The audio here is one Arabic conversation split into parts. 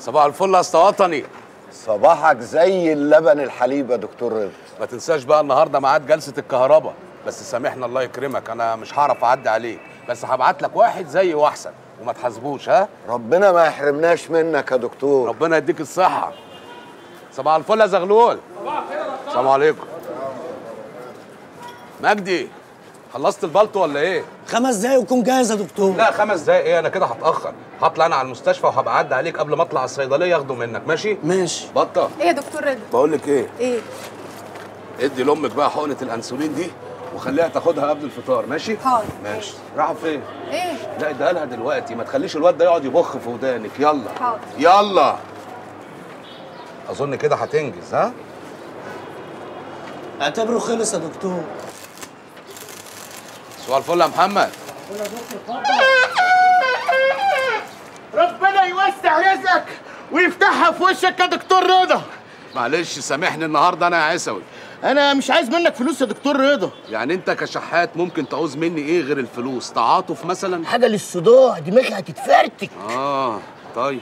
صباح الفل يا اسطى وطني. صباحك زي اللبن الحليب يا دكتور رضا. ما تنساش بقى النهارده ميعاد جلسة الكهرباء. بس سامحنا الله يكرمك أنا مش هعرف أعدي عليك. بس هبعت لك واحد زيي واحسن وما تحاسبوش ها؟ ربنا ما يحرمناش منك يا دكتور. ربنا يديك الصحة. صباح الفل يا زغلول. السلام عليكم. مجدي خلصت البلطو ولا إيه؟ خمس دقايق وكون جاهز يا دكتور. لا خمس دقايق. إيه أنا كده هتأخر. هطلع أنا على المستشفى وهبقى اعدي عليك قبل ما اطلع الصيدلية ياخده منك. ماشي؟ ماشي. بطة. إيه يا دكتور رضا؟ بقول لك إيه؟ إيه؟ ادي لأمك بقى حقنة الأنسولين دي وخليها تاخدها قبل الفطار ماشي؟ حاضر. ماشي. راحوا فين؟ إيه؟ لا اديها لها دلوقتي. ما تخليش الواد ده يقعد يبخ في ودانك. يلا. حاضر. يلا. أظن كده هتنجز ها؟ اعتبره خلص يا دكتور. سؤال الفل يا محمد. ربنا يوسع رزقك ويفتحها في وشك يا دكتور رضا. معلش سامحني النهارده أنا يا عيسوي. أنا مش عايز منك فلوس يا دكتور رضا. يعني انت كشحات ممكن تعوز مني إيه غير الفلوس؟ تعاطف مثلا؟ حاجة للصداع دماغي هتتفرتك. آه طيب.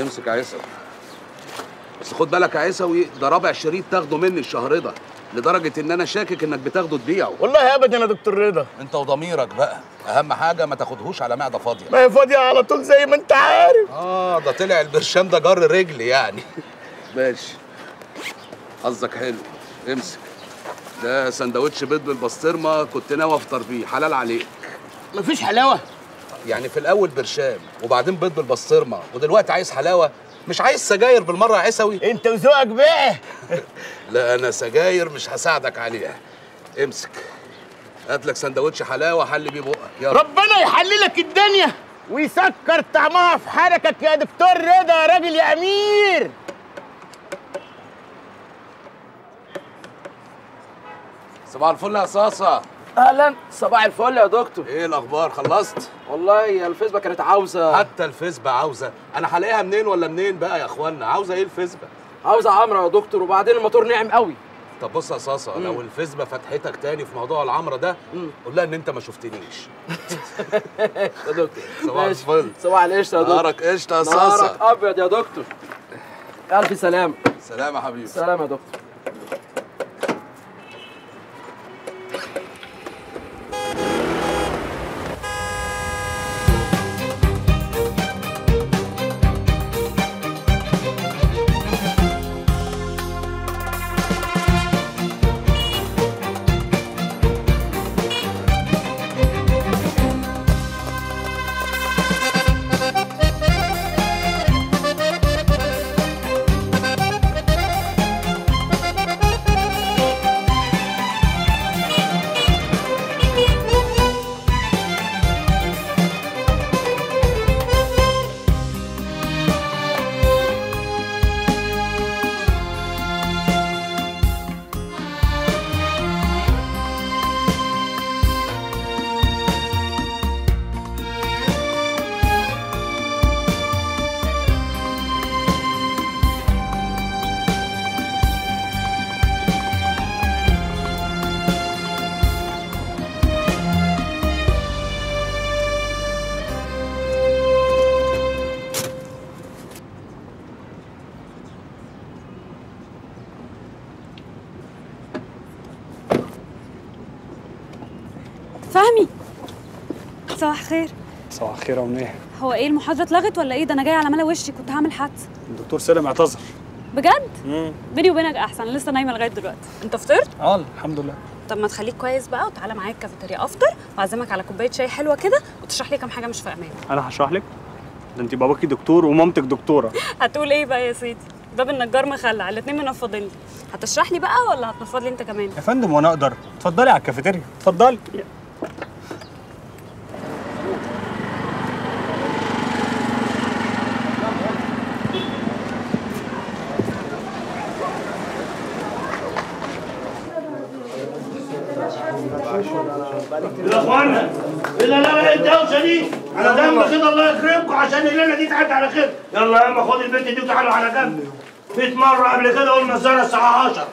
امسك يا عيسوي. بس خد بالك يا عيسوي ده رابع شريط تاخده مني الشهر ده لدرجة إن أنا شاكك إنك بتاخده تبيعه. والله ابدا يا دكتور رضا. أنت وضميرك بقى. أهم حاجة ما تاخدهوش على معدة فاضية. ما هي فاضية على طول زي ما انت عارف. آه ده طلع البرشام ده جر رجلي يعني. ماشي. حظك حلو. امسك. ده سندوتش بيض بالبسطرمة كنت ناوي أفطر بيه. حلال عليك. مفيش حلاوة. يعني في الأول برشام وبعدين بيض بالبسطرمة ودلوقتي عايز حلاوة؟ مش عايز سجاير بالمرة يا عيسوي؟ انت وذوقك بقى. لا أنا سجاير مش هساعدك عليها. امسك. هات لك سندوتش حلاوة حل بيه بقك. يلا. ربنا يحللك الدنيا. ويسكر طعمها في حركك يا دكتور رضا يا راجل يا أمير. صباح الفل يا صاصة. أهلا. صباح الفل يا دكتور. إيه الأخبار؟ خلصت؟ والله الفيسبا كانت عاوزة. حتى الفسبة عاوزة. أنا هلاقيها منين ولا منين بقى يا إخوانا؟ عاوزة إيه الفسبة عاوزة عمرة يا دكتور وبعدين الموتور ناعم قوي. طب بص يا صاصة لو الفسبة فتحتك تاني في موضوع العمرة ده قول لها إن أنت ما شفتنيش. يا دكتور. صباح. الفل. صباح القشطه يا دكتور. نهارك قشطة يا نهارك صاصة أبيض يا دكتور. ألف سلام سلام يا حبيبي. سلام يا دكتور. الخير يا منيح هو إيه المحاضرة اتلغت ولا إيه؟ ده أنا جاية على ملا وشي كنت هعمل حادثة. الدكتور سالم اعتذر. بجد؟ بيني وبينك أحسن أنا لسه نايمة لغاية دلوقتي. أنت فطرت؟ آه الحمد لله. طب ما تخليك كويس بقى وتعالى معايا الكافيتيريا أفطر وأعزمك على كوباية شاي حلوة كده وتشرح لي كام حاجة مش فاهماها. أنا هشرح لك؟ ده انت باباكي دكتور ومامتك دكتورة. هتقول إيه بقى يا سيدي؟ باب النجار مخلع الاتنين منفضين لي هتشرح لي بقى ولا هتنفض لي أنت كمان؟ يا فندم وأنا أقدر. اتفضلي على الكافيتيريا. اتفضلي يا اخوانا اذا لا الدوشه دي؟ على جنب كده الله يكرمكم عشان الليلة دي تعدي على خير. يلا يا اما خد البنت دي وتعالوا على جنب 100 مرة قبل كده قلنا الزياره الساعة 10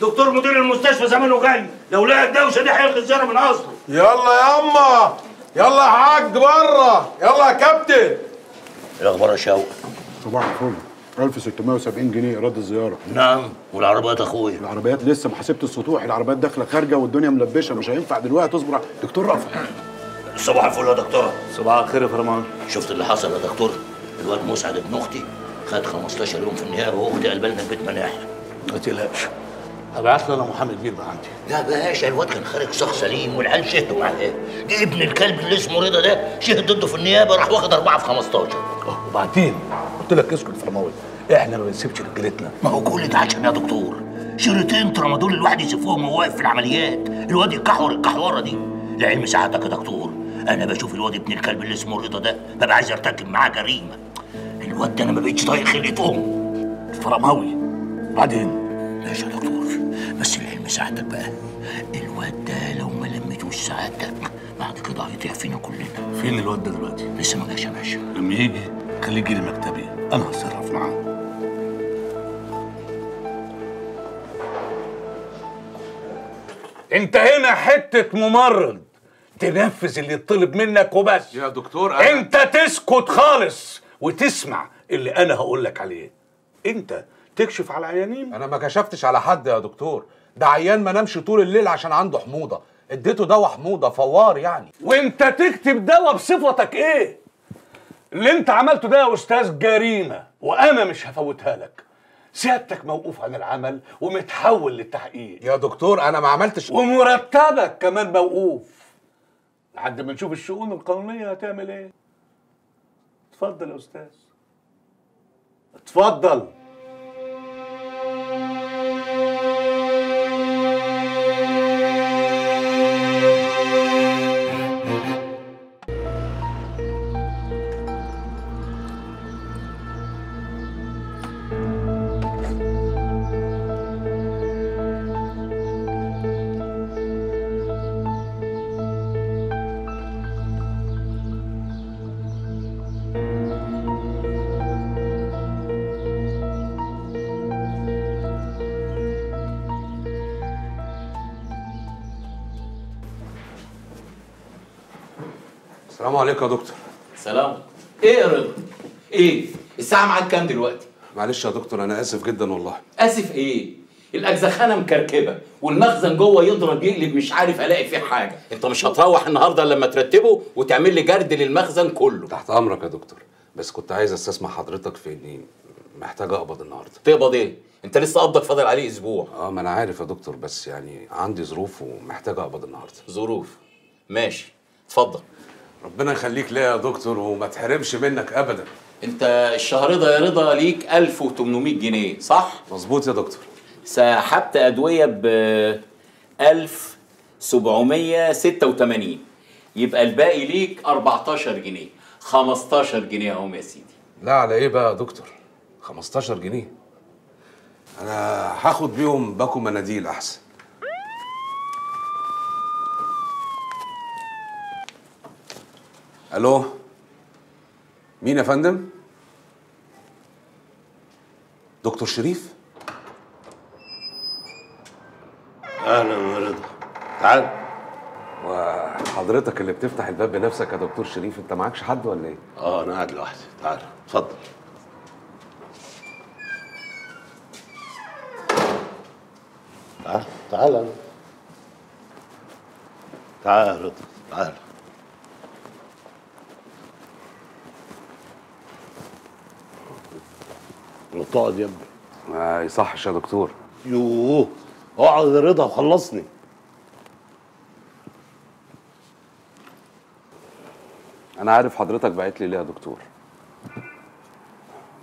دكتور مدير المستشفى زمانه جاي. لو لقى الدوشة دي هيلغي الزياره من أصله. يلا يا اما يلا يا حاج بره. يلا يا كابتن. الأخبار يا شوقي صباح الفل. 1670 جنيه ايراد الزيارة. نعم. والعربيات أخويا. العربيات لسه ما حسبت السطوح. العربيات داخلة خارجة والدنيا ملبشة. مش هينفع دلوقتي. تصبر دكتور رافع صباح الفل يا دكتورة. صباح الخير يا فرمان. شفت اللي حصل يا دكتور الواد مسعد ابن أختي خد 15 يوم في النيابه واختي قلبلنا البيت مناح ما تقلقش. هبعت له أنا محامي كبير بقى عندي. لا باشا الواد كان خارج صح سليم والعيال شهدوا معاه. دي ابن الكلب اللي اسمه رضا ده شهد ضده في النيابة راح واخد أربعة في 15 أه وبعدين قلت لك اسكت فرماوي إحنا ما بنسيبش رجالتنا ما هو كل ده عشان يا دكتور. شريطين ترامادول الواحد يسفهم وهو واقف في العمليات. الواد يكحور الكحورة دي. لعلم ساعتك يا دكتور. أنا بشوف الواد ابن الكلب اللي اسمه رضا ده ببقى عايز أرتكب معاه جريمة. الواد ده أنا ما بقتش طايق خلقه امه فرماوي. بعدين؟ ماشي يا دكتور بس العلم ساعتك بقى. الواد ده لو ما لمتوش ساعتك بعد كده هيضيع فينا كلنا. فين الواد ده دلوقتي؟ لسه ما جاش يا باشا. لما يجي خليه يجي لي مكتبي. أنا هتصرف معاه. انت هنا حتة ممرض. تنفذ اللي يطلب منك وبس. يا دكتور أنا- انت تسكت خالص وتسمع اللي أنا هقول لك عليه. انت تكشف على عيانين؟ أنا ما كشفتش على حد يا دكتور. ده عيان ما نامش طول الليل عشان عنده حموضة. اديته دواء حموضة فوار يعني. وانت تكتب دواء بصفتك إيه؟ اللي انت عملته ده يا أستاذ جريمة وأنا مش هفوتها لك. سيادتك موقوف عن العمل ومتحول للتحقيق. يا دكتور أنا ما عملتش ومرتبك كمان موقوف. لحد ما نشوف الشؤون القانونية هتعمل إيه؟ اتفضل يا أستاذ. اتفضل. السلام عليكم يا دكتور. سلام. إيه يا رضا؟ إيه؟ الساعة معاك كام دلوقتي؟ معلش يا دكتور أنا آسف جدا والله. آسف إيه؟ الأجزخانة مكركبة والمخزن جوه يضرب يقلب مش عارف ألاقي فيه حاجة. أنت مش هتروح النهارده لما ترتبه وتعمل لي جرد للمخزن كله. تحت أمرك يا دكتور بس كنت عايز أستسمع حضرتك في إني محتاج أقبض النهارده. تقبض إيه؟ أنت لسه قبضك فاضل عليه أسبوع. آه ما أنا عارف يا دكتور بس يعني عندي ظروف ومحتاج أقبض النهارده. ظروف. ماشي. اتفضل. ربنا يخليك ليا يا دكتور وما تحرمش منك ابدا. انت الشهر ده يا رضا ليك 1800 جنيه صح؟ مظبوط يا دكتور. سحبت أدوية ب 1786 يبقى الباقي ليك 14 جنيه. 15 جنيه اهم يا سيدي. لا على إيه بقى يا دكتور؟ 15 جنيه. أنا هاخد بيهم باكو مناديل أحسن. ألو؟ مين يا فندم؟ دكتور شريف؟ أهلا يا رضا تعال. وحضرتك اللي بتفتح الباب بنفسك يا دكتور شريف أنت معكش حد ولا إيه؟ آه أنا قاعد لوحدي. تعال اتفضل. تعال تعال. تعال يا رضا تعال. ما تقعد يا ابني. ما يصحش يا دكتور. يوه اقعد يا رضا وخلصني. أنا عارف حضرتك بعت لي ليه يا دكتور.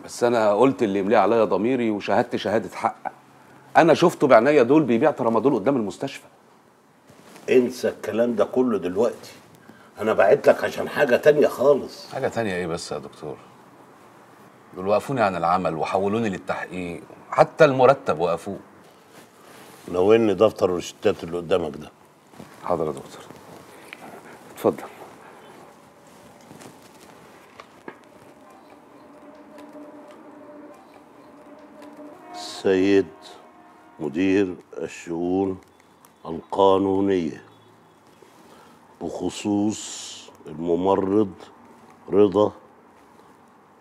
بس أنا قلت اللي يمليه عليا ضميري وشهدت شهادة حق. أنا شفته بعينيا دول بيبيع ترامادول قدام المستشفى. انسى الكلام ده كله دلوقتي. أنا بعت لك عشان حاجة تانية خالص. حاجة تانية إيه بس يا دكتور؟ دول وقفوني عن العمل وحولوني للتحقيق. حتى المرتب وقفوه. ناولني دفتر الروشتات اللي قدامك ده. حاضر يا دكتور. اتفضل. السيد مدير الشؤون القانونية. بخصوص الممرض رضا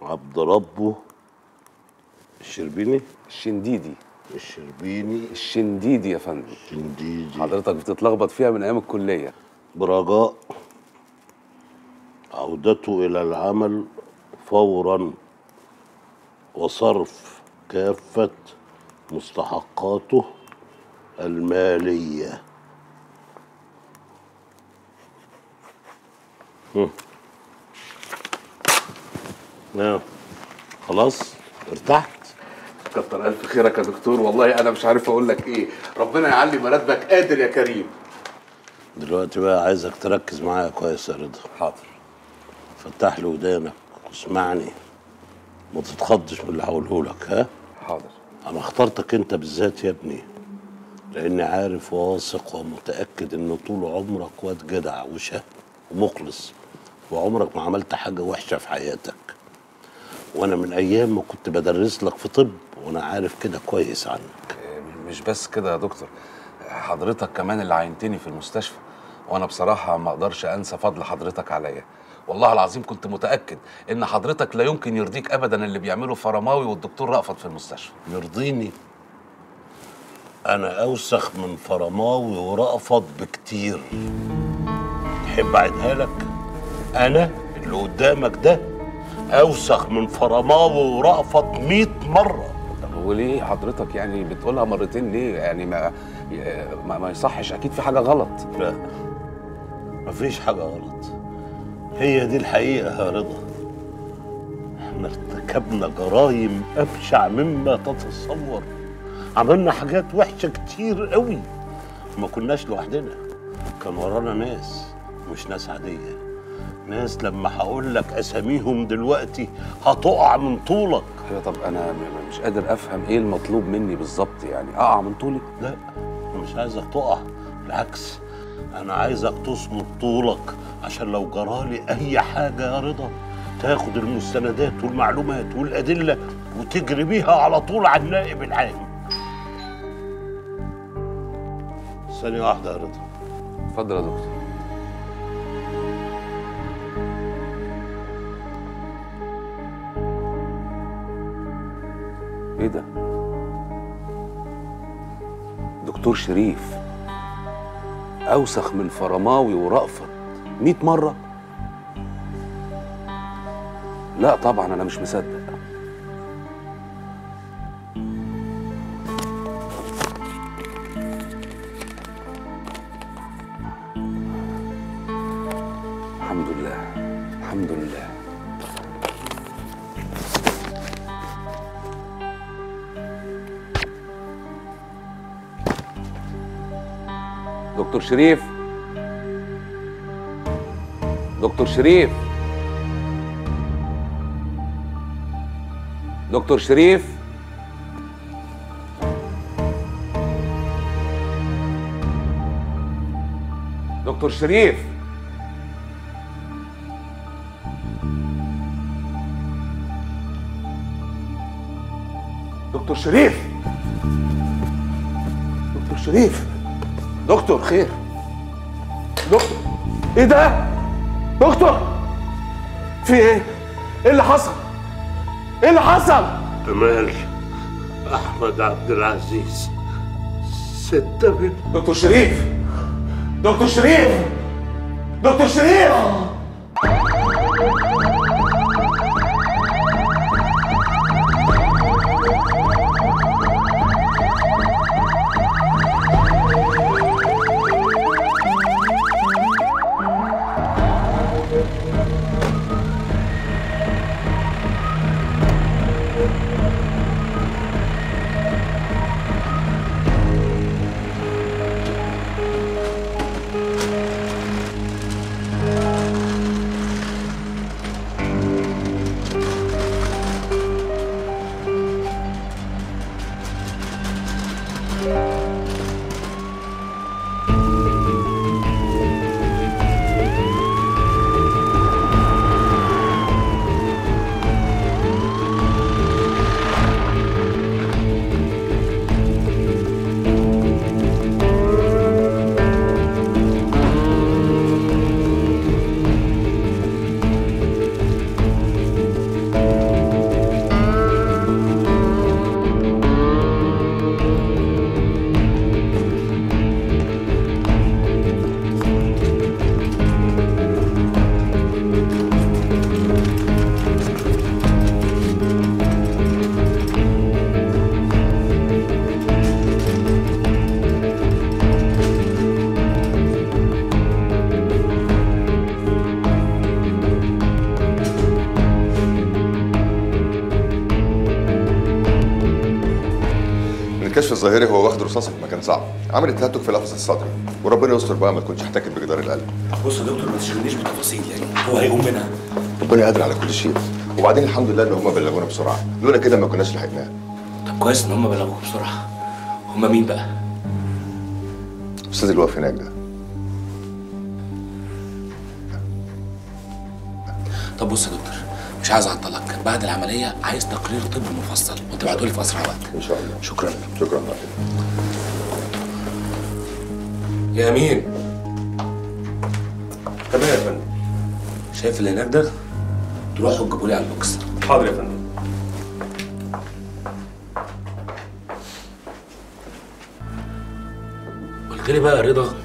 عبد ربه الشربيني. الشنديدي. الشربيني. الشنديدي يا فندم. الشنديدي. حضرتك بتتلخبط فيها من أيام الكلية. برجاء عودته إلى العمل فورا. وصرف كافة مستحقاته المالية. هم. نعم. خلاص؟ ارتحت. كتر ألف خيرك يا دكتور. والله أنا مش عارف أقول لك إيه. ربنا يعلي مراتبك. قادر يا كريم. دلوقتي بقى عايزك تركز معايا كويس يا رضا. حاضر. فتح لي ودانك واسمعني. ما تتخضش من اللي هقوله لك ها؟ حاضر. أنا اخترتك أنت بالذات يا ابني لأني عارف وواثق ومتأكد إن طول عمرك واد جدع وشهم ومخلص وعمرك ما عملت حاجة وحشة في حياتك. وأنا من أيام ما كنت بدرس لك في طب وأنا عارف كده كويس عنك. مش بس كده يا دكتور. حضرتك كمان اللي عينتني في المستشفى وأنا بصراحة ما أقدرش انسى فضل حضرتك عليا. والله العظيم كنت متأكد ان حضرتك لا يمكن يرضيك ابدا اللي بيعمله فرماوي والدكتور رأفت في المستشفى. يرضيني؟ أنا اوسخ من فرماوي ورأفت بكتير. تحب اعيدها لك؟ أنا اللي قدامك ده أوسخ من فرماوي ورأفت 100 مرة. طب وليه حضرتك يعني بتقولها مرتين ليه؟ يعني ما ما, ما يصحش أكيد في حاجة غلط. لا مفيش حاجة غلط. هي دي الحقيقة يا رضا. إحنا ارتكبنا جرائم أبشع مما تتصور. عملنا حاجات وحشة كتير قوي. ما كناش لوحدنا. كان ورانا ناس مش ناس عادية. ناس لما هقول لك أساميهم دلوقتي هتقع من طولك. أيوه طب أنا مش قادر أفهم إيه المطلوب مني بالظبط يعني. أقع من طولي؟ لا أنا مش عايزك تقع بالعكس أنا عايزك تصمد طولك عشان لو جرالي أي حاجة يا رضا تاخد المستندات والمعلومات والأدلة وتجري بيها على طول على النائب العام. ثانية واحدة يا رضا. اتفضل يا دكتور. إيه ده دكتور شريف أوسخ من فرماوي ورأفت 100 مرة؟ لا طبعا أنا مش مصدق. شريف. دكتور شريف. دكتور شريف. دكتور شريف. دكتور شريف. دكتور شريف. دكتور خير. دكتور. إيه ده؟ دكتور! في إيه؟ إيه اللي حصل؟ إيه اللي حصل؟ جمال أحمد عبد العزيز. ستة بنت. دكتور شريف! دكتور شريف! دكتور شريف! الظاهري هو واخد رصاصه في مكان صعب. عملت تهتك في القفص الصدري وربنا يستر بقى ما تكونش احتكت بجدار القلب. بص يا دكتور ما تشغلنيش بالتفاصيل يعني. هو هيقوم منها. ربنا قادر على كل شيء. وبعدين الحمد لله إن هم بلغونا بسرعة. لولا كده ما كناش لحقناه. طب كويس إن هم بلغوك بسرعة. هم مين بقى؟ الاستاذ اللي واقف هناك ده. طب بص يا دكتور مش عايز اعطلك بعد العملية عايز تقرير طبي مفصل وتبعته لي في أسرع وقت. إن شاء الله. شكرا شكرا. يا أمين. تمام يا فندم. شايف اللي هناك ده تروحوا تجيبوا لي على البوكس. حاضر يا فندم. قلت لي بقى رضا.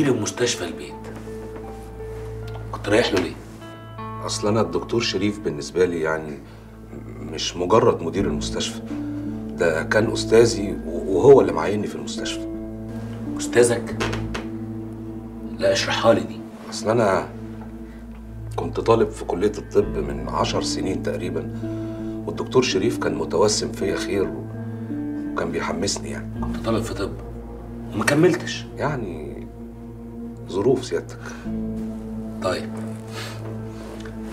لمدير المستشفى البيت. كنت رايح له ليه؟ أصل أنا الدكتور شريف بالنسبة لي يعني مش مجرد مدير المستشفى ده كان أستاذي وهو اللي معيني في المستشفى. أستاذك؟ لا اشرحها لي دي. أصل أنا كنت طالب في كلية الطب من عشر سنين تقريبا والدكتور شريف كان متوسم فيا خير وكان بيحمسني يعني. كنت طالب في طب وما كملتش. يعني ظروف سيادتك. طيب.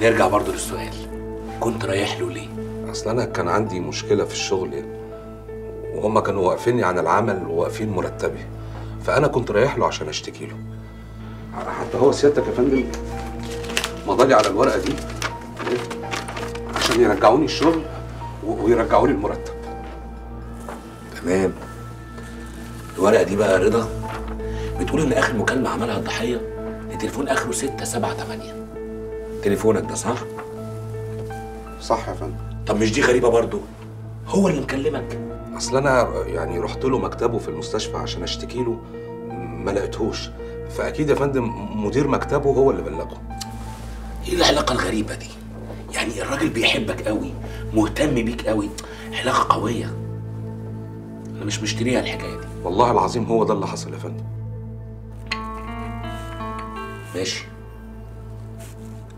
نرجع برضو للسؤال. كنت رايح له ليه؟ أصل أنا كان عندي مشكلة في الشغل وهم كانوا واقفيني عن العمل وواقفين مرتبي فأنا كنت رايح له عشان أشتكي له. حتى هو سيادتك يا فندم مضالي على الورقة دي عشان يرجعوني الشغل ويرجعوا لي المرتب. تمام. الورقة دي بقى رضا؟ بتقول إن آخر مكالمة عملها الضحية؟ لتليفون آخره 678 تليفونك ده صح؟ صح يا فندم. طب مش دي غريبة برضو هو اللي مكلمك. أصل أنا يعني رحت له مكتبه في المستشفى عشان أشتكي له ما لقيتهوش. فأكيد يا فندم مدير مكتبه هو اللي بلغه. إيه العلاقة الغريبة دي؟ يعني الراجل بيحبك قوي مهتم بيك قوي. علاقة قوية. أنا مش مشتريها الحكاية دي. والله العظيم هو ده اللي حصل يا فندم. ماشي.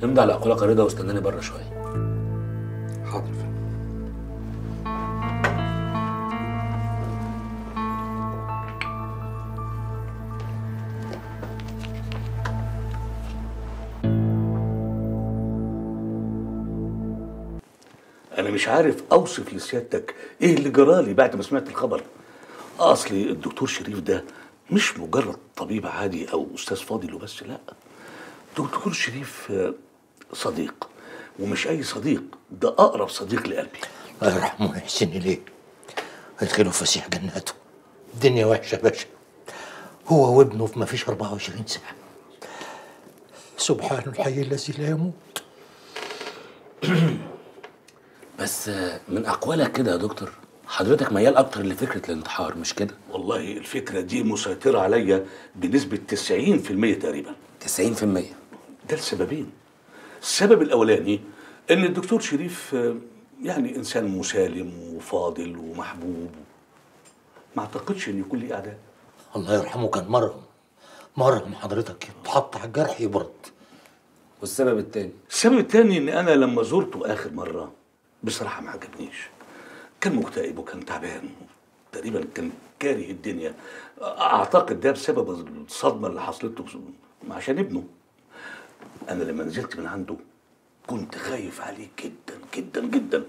امضي على اقوالك يا رضا واستناني بره شوية. حاضر فندم. أنا مش عارف أوصف لسيادتك إيه اللي جرالي بعد ما سمعت الخبر. أصلي الدكتور شريف ده مش مجرد طبيب عادي أو أستاذ فاضل وبس لا. دكتور شريف آه، صديق. ومش أي صديق ده أقرب صديق لقلبي. الله يرحمه ويحسن إليه. ويدخله فسيح جناته. الدنيا وحشة يا باشا. هو وابنه في ما فيش 24 ساعة. سبحان الحي الذي لا يموت. بس من أقوالك كده يا دكتور حضرتك ميال أكتر لفكرة الانتحار مش كده؟ والله الفكرة دي مسيطرة عليا بنسبة 90% تقريبا. 90% ده لسببين السبب الأولاني إن الدكتور شريف يعني إنسان مسالم وفاضل ومحبوب. ما أعتقدش إن يكون لي أعداء. الله يرحمه كان مرهم. مرهم حضرتك. يتحط على الجرح يبرد. والسبب التاني؟ السبب الثاني إن أنا لما زرته آخر مرة بصراحة ما عجبنيش. كان مكتئب وكان تعبان. تقريبا كان كاره الدنيا. أعتقد ده بسبب الصدمة اللي حصلت له عشان ابنه. أنا لما نزلت من عنده كنت خايف عليه جدا جدا جدا.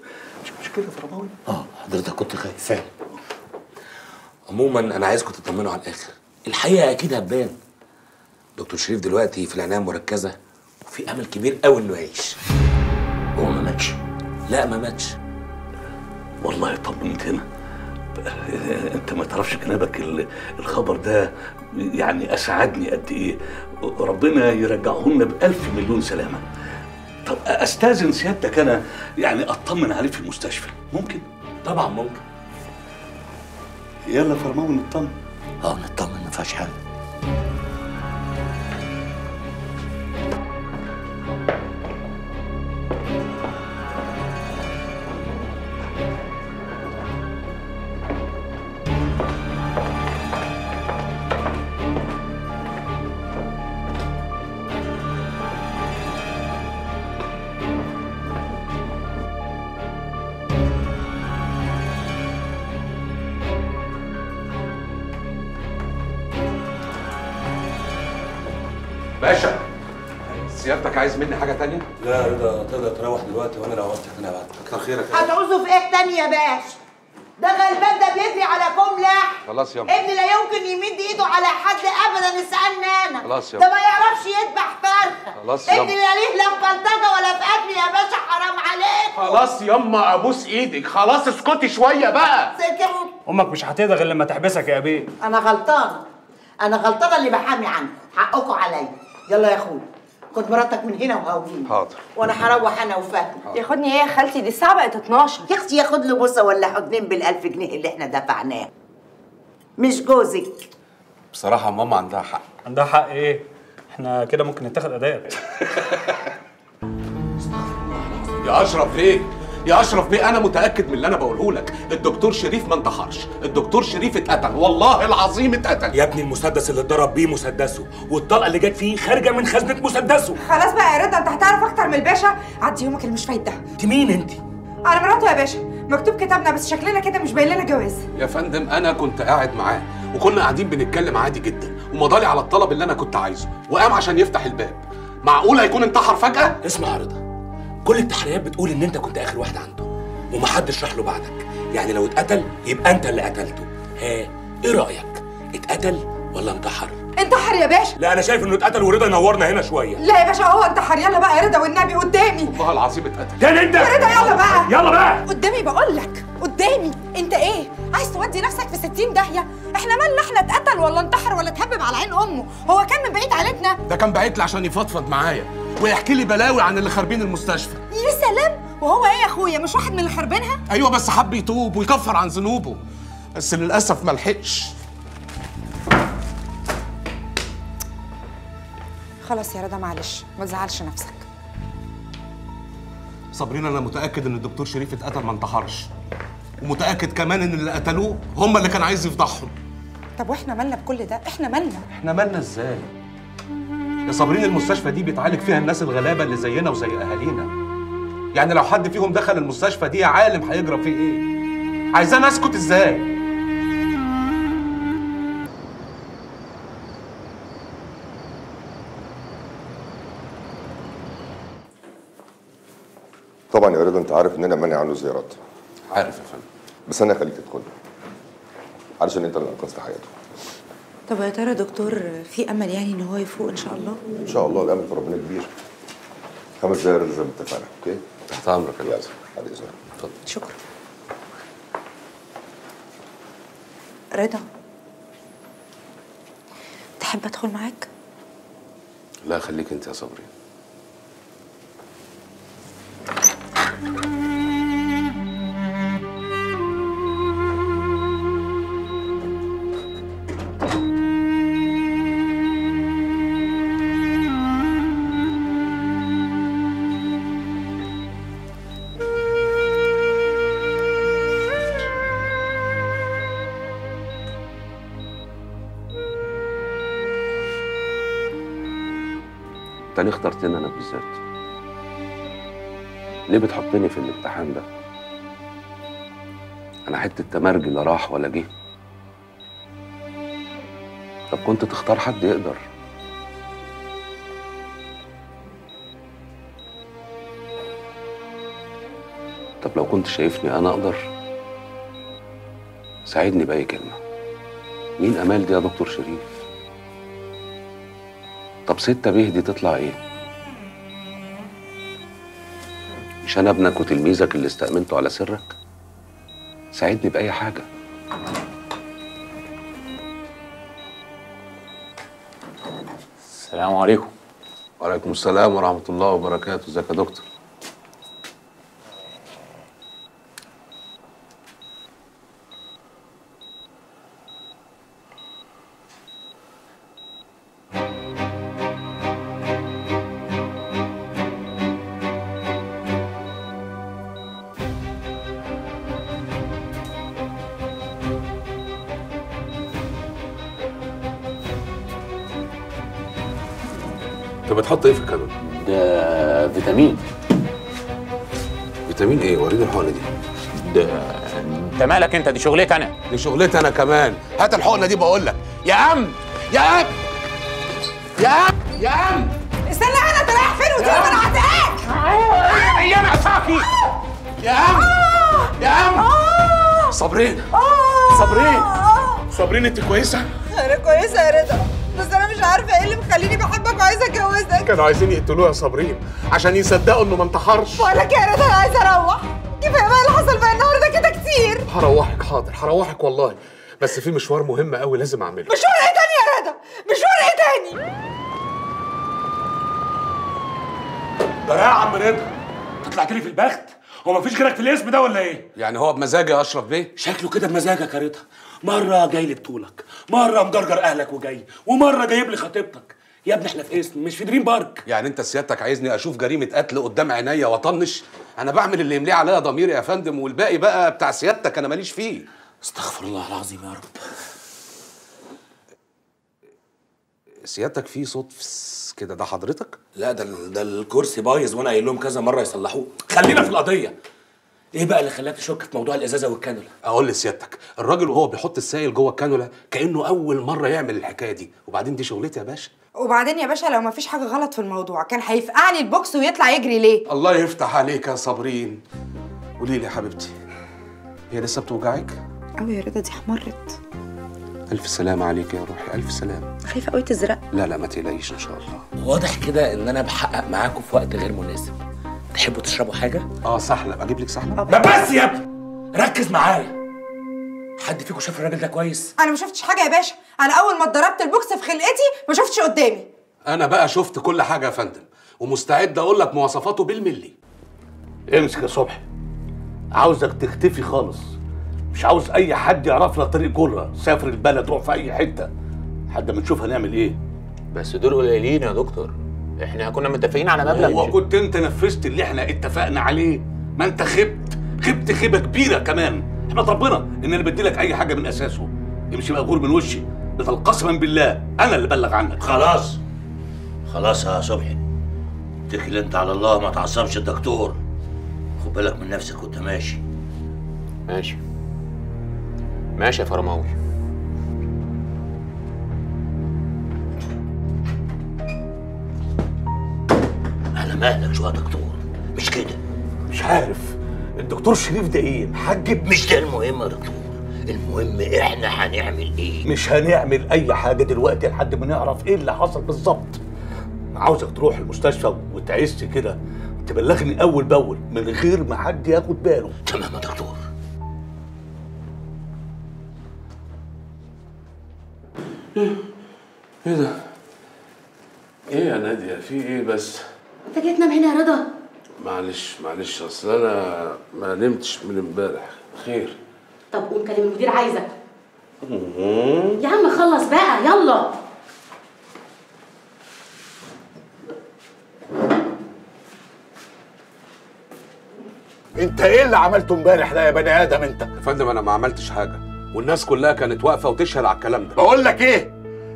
مش مش كده يا فرماوي؟ آه حضرتك كنت خايف فعلا. عموما أنا عايزكم تطمنوا على الآخر. الحقيقة أكيد هتبان. دكتور شريف دلوقتي في العناية المركزة وفي أمل كبير قوي إنه يعيش. هو ما ماتش؟ لا ما ماتش. والله طمنت هنا انت ما تعرفش جنابك ال- الخبر ده يعني أسعدني قد إيه؟ ربنا يرجعه لنا بألف مليون سلامة. طب أستأذن سيادتك أنا يعني أطمن عليه في المستشفى. ممكن؟ طبعا ممكن. يلا فرماوي نطمن. آه نطمن ما فيهاش حاجة. خلاص ياما أبوس إيدك. خلاص اسكتي شوية بقى. سكت أمك مش هتقدر غير لما تحبسك يا بيه أنا غلطانه أنا غلطانة اللي بحامي عنه حقكم عليا. يلا يا اخويا خد مراتك من هنا وهوجيني حاضر. وأنا هروح أنا وفهمي ياخدني إيه يا خالتي؟ دي الساعة بقت 12 يا أختي ياخد له بوسة ولا حضنين بالألف جنيه اللي إحنا دفعناه. مش جوزك. بصراحة ماما عندها حق. عندها حق إيه؟ إحنا كده ممكن نتاخد اداب يا أشرف بيه يا أشرف بيه أنا متأكد من اللي أنا بقوله لك. الدكتور شريف ما انتحرش. الدكتور شريف اتقتل. والله العظيم اتقتل. يا ابني المسدس اللي اتضرب بيه مسدسه والطلقه اللي جت فيه خارجة من خزنة مسدسه. خلاص بقى يا رضا أنت هتعرف أكتر من الباشا. عدي يومك اللي مش فايده أنت مين أنت؟ أنا مراته يا باشا. مكتوب كتابنا بس شكلنا كده مش باين لنا جواز. يا فندم أنا كنت قاعد معاه وكنا قاعدين بنتكلم عادي جدا ومضالي على الطلب اللي أنا كنت عايزه وقام عشان يفتح الباب. معقول هيكون انتحر فجأة؟ اسمع يا رضا. كل التحريات بتقول إن أنت كنت آخر واحد عنده ومحدش راح له بعدك. يعني لو اتقتل يبقى أنت اللي قتلته. ها إيه رأيك؟ اتقتل ولا انتحر؟ انتحر يا باشا. لا أنا شايف إنه اتقتل ورضا نورنا هنا شوية. لا يا باشا هو انتحر يلا بقى يا رضا والنبي قدامي. والله العظيم اتقتل. تاني انت. يا رضا يلا بقى. يلا بقى. قدامي بقول لك قدامي. انت إيه؟ عايز تودي نفسك في 60 داهية؟ إحنا مالنا إحنا اتقتل ولا انتحر ولا اتهبب على عين أمه؟ هو كان من بعيد عيلتنا ده كان باعت لي عشان يفضفض معايا. ويحكي لي بلاوي عن اللي خاربين المستشفى. يا سلام. وهو إيه يا اخويا؟ مش واحد من اللي خربانها أيوه بس حب يتوب ويكفر عن ذنوبه. بس للأسف ما لحقش خلاص يا رضا معلش. ما تزعلش نفسك. صابرين أنا متأكد إن الدكتور شريف اتقتل ما انتحرش. ومتأكد كمان إن اللي قتلوه هم اللي كان عايز يفضحهم. طب وإحنا مالنا بكل ده؟ إحنا مالنا؟ إحنا مالنا إزاي؟ يا صابرين المستشفى دي بيتعالج فيها الناس الغلابة اللي زينا وزي أهالينا. يعني لو حد فيهم دخل المستشفى دي يا عالم هيجرى فيه إيه؟ عايزانا اسكت إزاي؟ طبعا يا رضا أنت عارف ان أنا مانع عنه زيارات عارف يا فندم. بس أنا خليك تدخل. علشان انت اللي انقذت حياته. طب يا ترى دكتور في أمل يعني إن هو يفوق إن شاء الله؟ إن شاء الله الأمل في ربنا كبير. خمس دقايق رضا زي ما اتفقنا أوكي؟ تحت أمرك يا يلا بعد إذنك. اتفضل. شكرا. رضا تحب أدخل معاك؟ لا خليك أنت يا صبري. انت ليه اخترتني أنا بالذات. ليه بتحطني في الامتحان ده؟ أنا حتة تمرجي لا راح ولا جه. طب كنت تختار حد يقدر؟ طب لو كنت شايفني أنا أقدر؟ ساعدني بأي كلمة. مين أمال دي يا دكتور شريف؟ طب ستة بيه دي تطلع إيه؟ مش أنا ابنك وتلميذك اللي استأمنته على سرك؟ ساعدني بأي حاجة. السلام عليكم. وعليكم السلام ورحمة الله وبركاته. إزيك يا دكتور؟ انت مالك انت دي شغلتي أنا. دي شغلتي أنا كمان. هات الحقنة دي بقول لك. يا عم! يا عم! يا عم! يا عم! استنى هنا أنت رايح فين وتيجي؟ أنا هتقاك يا معصاكي يا عم! يا عم! صابرين. صابرين. صابرين أنت كويسة؟ أنا كويسة يا رضا. بس أنا مش عارفة إيه اللي مخليني بحبك وعايزة أتجوزك. كانوا عايزين يقتلوها يا صابرين. عشان يصدقوا إنه ما انتحرش. بقول لك يا رضا أنا عايزة أروح. هروحك حاضر. هروحك والله. بس في مشوار مهم قوي لازم أعمله. مشوار إيه تاني يا رضا؟ مشوار إيه تاني؟ ده يا عم رضا. انت طلعت لي في البخت؟ هو مفيش غيرك في الاسم ده ولا إيه؟ يعني هو بمزاجي يا أشرف بيه؟ شكله كده بمزاجك يا رضا. مرة جاي لي بطولك مرة مجرجر أهلك وجاي ومرة جايب لي خطيبتك. يا ابني إحنا في اسم مش في دريم بارك. يعني انت سيادتك عايزني أشوف جريمة قتل قدام عينيا واطنش؟ أنا بعمل اللي يمليه عليا ضميري يا فندم والباقي بقى بتاع سيادتك أنا ماليش فيه. استغفر الله العظيم يا رب. سيادتك في صوت كده ده حضرتك؟ لا ده ده الكرسي بايظ وأنا قايل لهم كذا مرة يصلحوه. خلينا في القضية. إيه بقى اللي خلاك تشك في موضوع الإزازة والكانولا؟ أقول لسيادتك الراجل وهو بيحط السائل جوه الكانولا كأنه أول مرة يعمل الحكاية دي. وبعدين دي شغلتي يا باشا. وبعدين يا باشا لو مفيش حاجة غلط في الموضوع كان هيفقعني البوكس ويطلع يجري ليه؟ الله يفتح عليك يا صابرين. قولي لي يا حبيبتي هي لسه بتوجعك؟ قوي يا رضا دي احمرت ألف سلامة عليك يا روحي ألف سلامة. خايفة قوي تزرق. لا لا ما تقلقيش إن شاء الله. واضح كده إن أنا بحقق معاكم في وقت غير مناسب. تحبوا تشربوا حاجة؟ آه سحلب. أجيب لك سحلب؟ ما بس يا ابني ركز معايا. حد فيكم شاف الراجل ده كويس؟ أنا ما شفتش حاجة يا باشا. أنا أول ما اتضربت البوكس في خلقتي ما شفتش قدامي. أنا بقى شفت كل حاجة يا فندم ومستعد أقول لك مواصفاته بالملي. امسك يا صبحي. عاوزك تختفي خالص. مش عاوز أي حد يعرف لك طريق جرة سافر البلد روح في أي حتة. لحد ما نشوف هنعمل إيه. بس دول قليلين يا دكتور. إحنا كنا متفقين على مبلغ. هو كنت أنت نفذت اللي إحنا اتفقنا عليه؟ ما أنت خبت. خبت خيبة كبيرة كمان. إحنا ربنا ان أنا بدي لك اي حاجة من اساسه. امشي مغور من وشي ده قسما بالله. أنا اللي بلغ عنك. خلاص. خلاص يا صبحي. اتكل انت على الله ما تعصبش الدكتور. خد بالك من نفسك وانت ماشي. ماشي. ماشي يا فرماوي. على مهلك شو يا دكتور؟ مش كده؟ مش عارف. الدكتور شريف ده إيه؟ محجب مش ده المهم يا دكتور. المهم إحنا هنعمل إيه؟ مش هنعمل اي حاجة دلوقتي لحد ما نعرف إيه اللي حصل بالظبط. عاوزك تروح المستشفى وتعس كده تبلغني اول باول من غير ما حد ياخد باله. تمام يا دكتور. إيه ده؟ إيه يا نادية؟ في إيه بس؟ انت جاي تنام هنا يا رضا؟ معلش معلش أصل أنا ما نمتش من امبارح. خير. طب قوم كلم المدير عايزك. يا عم خلص بقى يلا. انت إيه اللي عملته امبارح ده يا بني آدم انت؟ يا فندم أنا ما عملتش حاجة. والناس كلها كانت واقفة وتشهد على الكلام ده. بقول لك إيه؟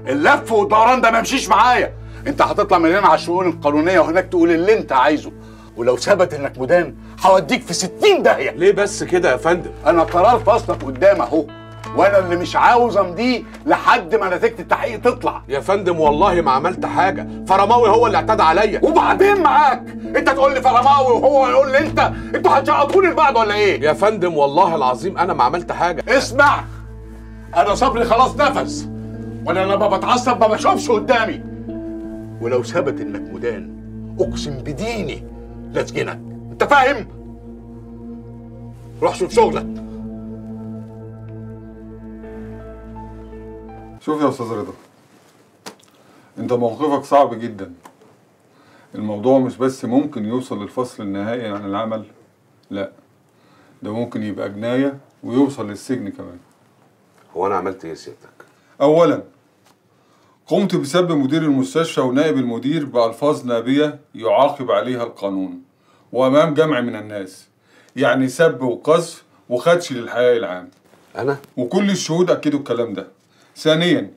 اللف والدوران ده ما يمشيش معايا. انت هتطلع من هنا على الشؤون القانونية وهناك تقول اللي انت عايزه. ولو ثبت انك مدان هوديك في 60 داهية. ليه بس كده يا فندم؟ أنا قرار فصلك قدام أهو. وأنا اللي مش عاوز أمضيه لحد ما نتيجة التحقيق تطلع. يا فندم والله ما عملت حاجة. فرماوي هو اللي اعتدى عليا. وبعدين معاك. أنت تقول لي فرماوي وهو يقول لي أنت. أنتوا هتشقطوني لبعض ولا إيه؟ يا فندم والله العظيم أنا ما عملت حاجة. اسمع. أنا صبري خلاص نفس. وأنا لما بتعصب ما بشوفش قدامي. ولو ثبت إنك مدان أقسم بديني لاسجنك انت فاهم؟ روح شوف شغلك. شوف يا أستاذ رضا أنت موقفك صعب جدا. الموضوع مش بس ممكن يوصل للفصل النهائي عن العمل لا ده ممكن يبقى جناية ويوصل للسجن كمان. هو أنا عملت إيه سيادتك اولا قمت بسب مدير المستشفى ونائب المدير بألفاظ نابية يعاقب عليها القانون وأمام جمع من الناس يعني سب وقذف وخدش للحياء العام أنا؟ وكل الشهود أكدوا الكلام ده ثانيا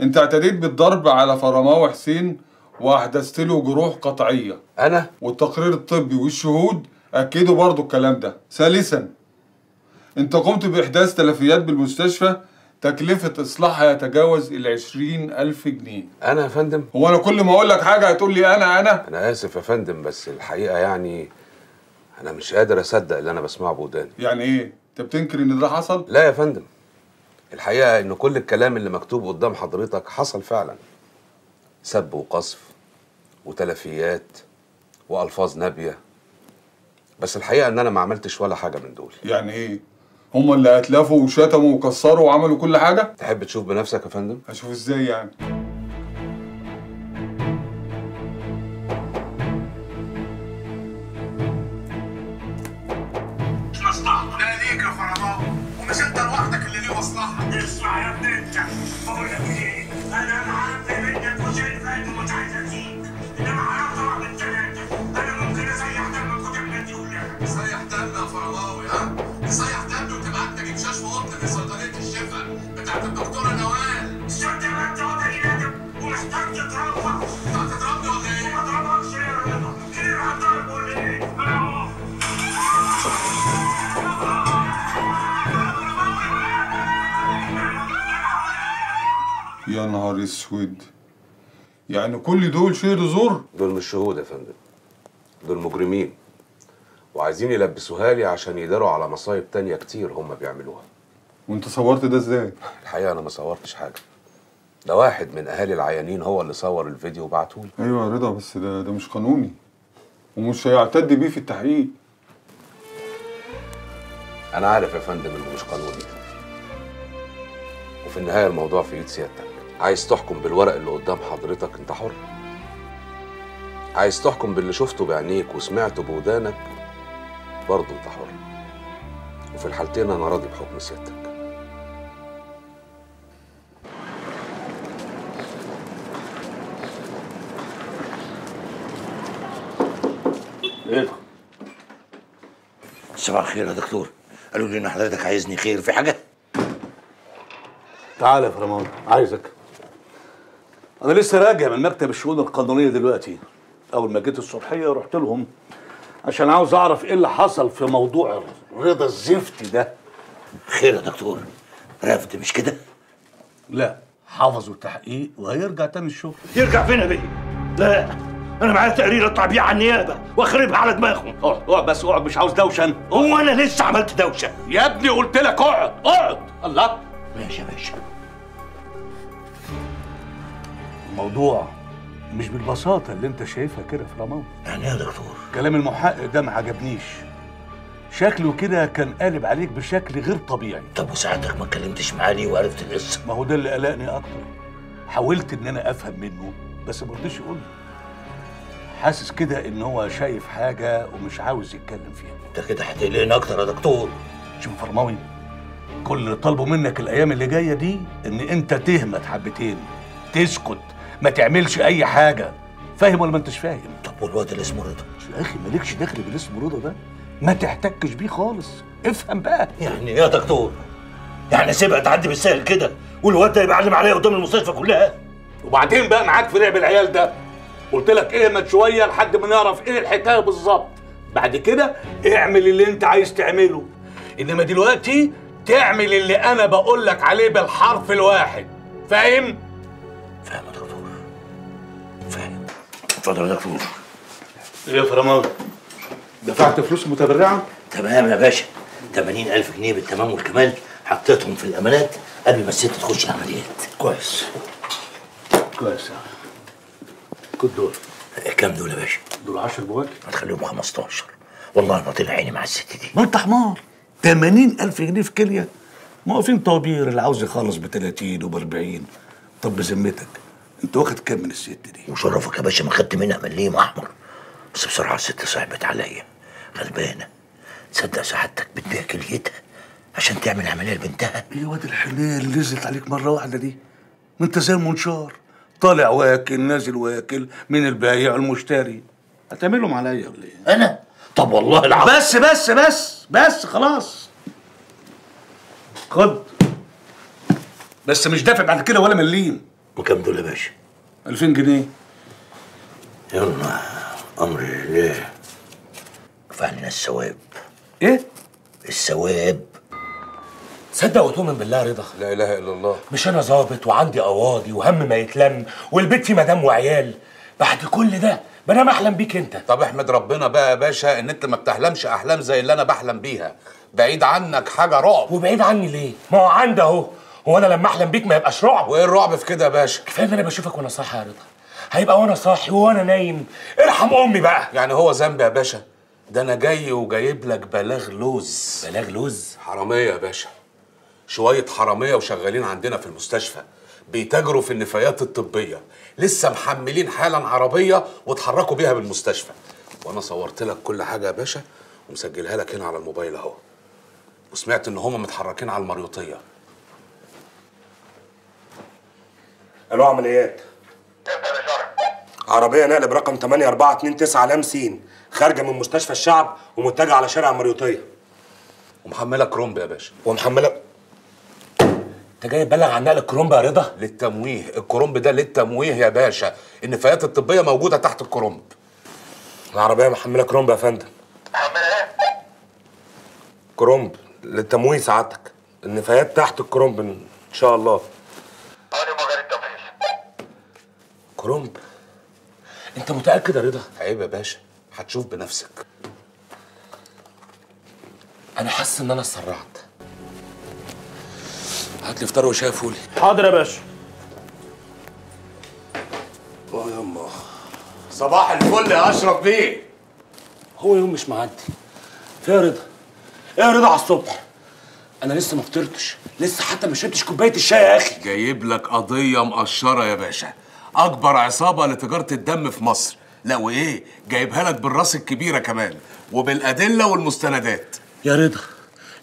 أنت اعتديت بالضرب على فرماوي حسين وأحدثت له جروح قطعية أنا؟ والتقرير الطبي والشهود أكدوا برضو الكلام ده ثالثا أنت قمت بإحداث تلفيات بالمستشفى تكلفة إصلاحها يتجاوز ال 20000 جنيه. أنا يا فندم؟ هو أنا كل ما أقول لك حاجة هتقول لي أنا أنا؟ أنا آسف يا فندم بس الحقيقة يعني أنا مش قادر أصدق اللي أنا بسمعه بوداني يعني إيه؟ أنت بتنكر إن ده حصل؟ لا يا فندم. الحقيقة إن كل الكلام اللي مكتوب قدام حضرتك حصل فعلا. سب وقذف وتلفيات وألفاظ نابية. بس الحقيقة إن أنا ما عملتش ولا حاجة من دول. يعني إيه؟ هم اللي أتلفوا وشتموا وكسروا وعملوا كل حاجة؟ تحب تشوف بنفسك يا فندم؟ هشوف إزاي يعني؟ مش مصلحة. لا ليك يا ومش أنت لوحدك اللي ليه مصلحة. اسمع يا ابني. انت بقول لك إيه؟ أنا منك وشايف عايز اديك إنما من أنا ممكن اسيح دم الكتب دي كلها. تسيح دم يا فرماوي ها؟ تسيح يا نهار اسود. يعني كل دول شهدوا زور؟ دول مش شهود يا فندم. دول مجرمين. وعايزين يلبسوها لي عشان يداروا على مصايب تانية كتير هم بيعملوها. وانت صورت ده إزاي؟ الحقيقة أنا ما صورتش حاجة. ده واحد من أهالي العيانين هو اللي صور الفيديو وبعتهولي. أيوه يا رضا بس ده ده مش قانوني. ومش هيعتد بيه في التحقيق. أنا عارف يا فندم إنه مش قانوني. وفي النهاية الموضوع في إيد سيادتك. عايز تحكم بالورق اللي قدام حضرتك أنت حر. عايز تحكم باللي شفته بعينيك وسمعته بودانك برضه أنت حر. وفي الحالتين أنا راضي بحكم سيادتك. ادخل صباح الخير يا دكتور. قالوا لي إن حضرتك عايزني خير في حاجة. تعالى يا فرمان عايزك. أنا لسه راجع من مكتب الشؤون القانونية دلوقتي. أول ما جيت الصبحية رحت لهم عشان عاوز أعرف إيه اللي حصل في موضوع رضا الزفت ده. خير يا دكتور. رفض مش كده؟ لا حفظوا التحقيق وهيرجع تاني الشغل. يرجع فين يا بيه؟ لا أنا معايا تقرير اطلع بيه على النيابة وأخربها على دماغهم. اقعد اقعد بس اقعد مش عاوز دوشه أنا. هو أنا لسه عملت دوشة. يا ابني قلت لك أقعد أقعد. الله. ماشي يا باشا. الموضوع مش بالبساطة اللي انت شايفها كده في رمضان. يعني إيه يا دكتور؟ كلام المحقق ده ما عجبنيش. شكله كده كان قالب عليك بشكل غير طبيعي. طب وساعتك ما اتكلمتش معاه ليه وعرفت القصة ما هو ده اللي قلقني أكتر. حاولت إن أنا أفهم منه بس ما رضيش يقول. حاسس كده إن هو شايف حاجة ومش عاوز يتكلم فيها. انت كده هتقلقني أكتر يا دكتور. شوف فرماوي كل اللي طالبه منك الأيام اللي جاية دي إن أنت تهمت حبتين تسكت ما تعملش أي حاجة. فاهم ولا ما أنتش فاهم؟ طب والواد اللي اسمه رضا؟ يا أخي مالكش دخل باللي اسمه رضا ده. ما تحتكش بيه خالص. افهم بقى. يعني إيه يا دكتور؟ يعني سيبها تعدي بالسهل كده والواد ده يبقى علم عليا قدام المستشفى كلها. وبعدين بقى معاك في لعب العيال ده. قلت لك اهمت شوية لحد ما نعرف إيه الحكاية بالظبط. بعد كده اعمل اللي انت عايز تعمله. إنما دلوقتي تعمل اللي أنا بقول لك عليه بالحرف الواحد. فاهم؟ اتفضل دكتور إيه يا فرمان دفعت فلوس متبرعة؟ تمام يا باشا. 80000 جنيه بالتمام والكمال حطيتهم في الأمانات قبل ما الست تخش العمليات. كويس. كويس كنت دول. كام دول يا باشا؟ دول 10 بواكي. هتخليهم 15 والله ما طلع عيني مع الست دي. ما انت حمار. 80000 جنيه في كلية. ما هو فين طوابير اللي عاوز يخلص ب 30 وب 40 طب بذمتك. انت واخد كام من الست دي؟ وشرفك يا باشا ما خدت منها مليم أحمر. بس بصراحة الست صعبت عليا. غلبانة. تصدق سعادتك بتبيع كليتها عشان تعمل عملية لبنتها؟ إيه واد الحنيه اللي نزلت عليك مرة واحدة دي؟ ما انت زي المنشار طالع واكل نازل واكل من البايع المشتري. هتعملهم عليا ولا إيه؟ أنا؟ طب والله العظيم. بس بس بس بس خلاص. خد. بس مش دافع بعد كده ولا مليم. وكم دول يا باشا؟ 2000 جنيه. يلا أمر لله كفى علينا الثواب. إيه؟ الثواب. تصدق وتؤمن بالله رضا؟ لا إله إلا الله. مش أنا ظابط وعندي قواضي وهم ما يتلم والبيت فيه مدام وعيال. بعد كل ده بنام أحلم بيك أنت. طب احمد ربنا بقى يا باشا إن أنت ما بتحلمش أحلام زي اللي أنا بحلم بيها. بعيد عنك حاجة رعب. وبعيد عني ليه؟ ما هو عندي أهو. هو أنا لما احلم بيك ما يبقاش رعب. وايه الرعب في كده يا باشا؟ كفاية ان أنا بشوفك وأنا صاحي يا رضا. هيبقى وأنا صاحي وأنا نايم. ارحم امي بقى. يعني هو ذنبي يا باشا؟ ده أنا جاي وجايب لك بلاغ لوز. بلاغ لوز؟ حرامية يا باشا. شوية حرامية وشغالين عندنا في المستشفى. بيتاجروا في النفايات الطبية. لسه محملين حالا عربية واتحركوا بيها بالمستشفى. وأنا صورت لك كل حاجة يا باشا ومسجلها لك هنا على الموبايل اهو. وسمعت ان هم متحركين على المريوطية. ألو عمليات. عربية نقل برقم 8429 لام سين خارجة من مستشفى الشعب ومتجهة على شارع المريوطية. ومحملة كرومب يا باشا. ومحملة انت جاي تبلغ عن نقل الكرومب يا رضا؟ للتمويه. الكرومب ده للتمويه يا باشا. النفايات الطبية موجودة تحت الكرومب العربية محملة كرومب يا فندم. كرومب للتمويه سعادتك. النفايات تحت الكرومب إن شاء الله. كرومب. انت متأكد يا رضا؟ عيب يا باشا هتشوف بنفسك. أنا حاسس إن أنا اتسرعت. هات لي فطار وشاي فولي حاضر يا باشا. آه يما. صباح الفل يا أشرف بيه. هو يوم مش معدي. فين يا رضا إيه يا رضا على الصبح. أنا لسه ما فطرتش لسه حتى ما شربتش كوباية الشاي يا أخي. جايب لك قضية مقشرة يا باشا. أكبر عصابة لتجارة الدم في مصر. لا وايه جايبها لك بالراس الكبيرة كمان وبالأدلة والمستندات. يا رضا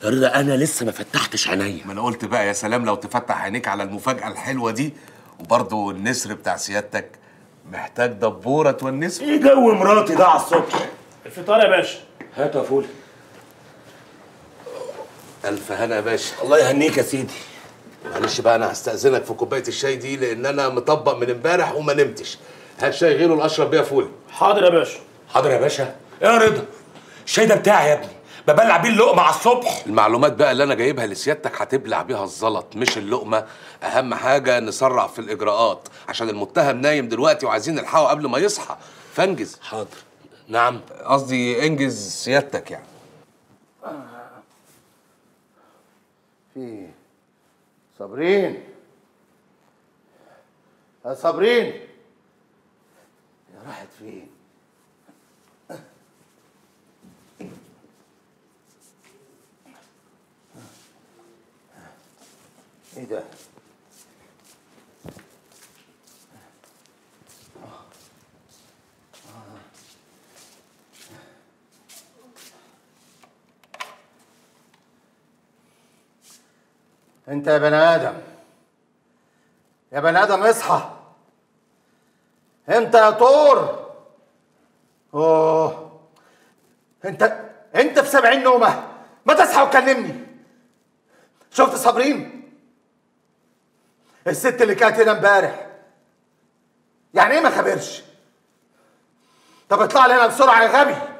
يا رضا أنا لسه ما فتحتش عينيا. ما أنا قلت بقى يا سلام لو تفتح عينيك على المفاجأة الحلوة دي. وبرضه النسر بتاع سيادتك محتاج دبورة تونسه. إيه جو مراتي ده على الصبح؟ الفطار يا باشا. هات يا فولي ألف هنا يا باشا. الله يهنيك يا سيدي. معلش بقى أنا هستأذنك في كوباية الشاي دي لأن أنا مطبق من امبارح وما نمتش. هات شاي غيره اللي اشرب بيها فول. حاضر يا باشا. حاضر يا باشا؟ إيه يا رضا. الشاي ده بتاعي يا ابني. ببلع بيه اللقمة على الصبح. المعلومات بقى اللي أنا جايبها لسيادتك هتبلع بيها الزلط مش اللقمة. أهم حاجة نسرع في الإجراءات عشان المتهم نايم دلوقتي وعايزين نلحقه قبل ما يصحى. فانجز. حاضر. نعم قصدي انجز سيادتك يعني. في صابرين. يا صابرين. يا راحت فين؟ إيه ده؟ انت يا بني آدم. يا بني آدم اصحى. انت يا طور. أوه. انت انت في سبعين نومة. ما تصحى وكلمني شفت صابرين؟ الست اللي كانت هنا امبارح. يعني إيه ما خبرش؟ طب اطلع لي هنا بسرعة يا غبي.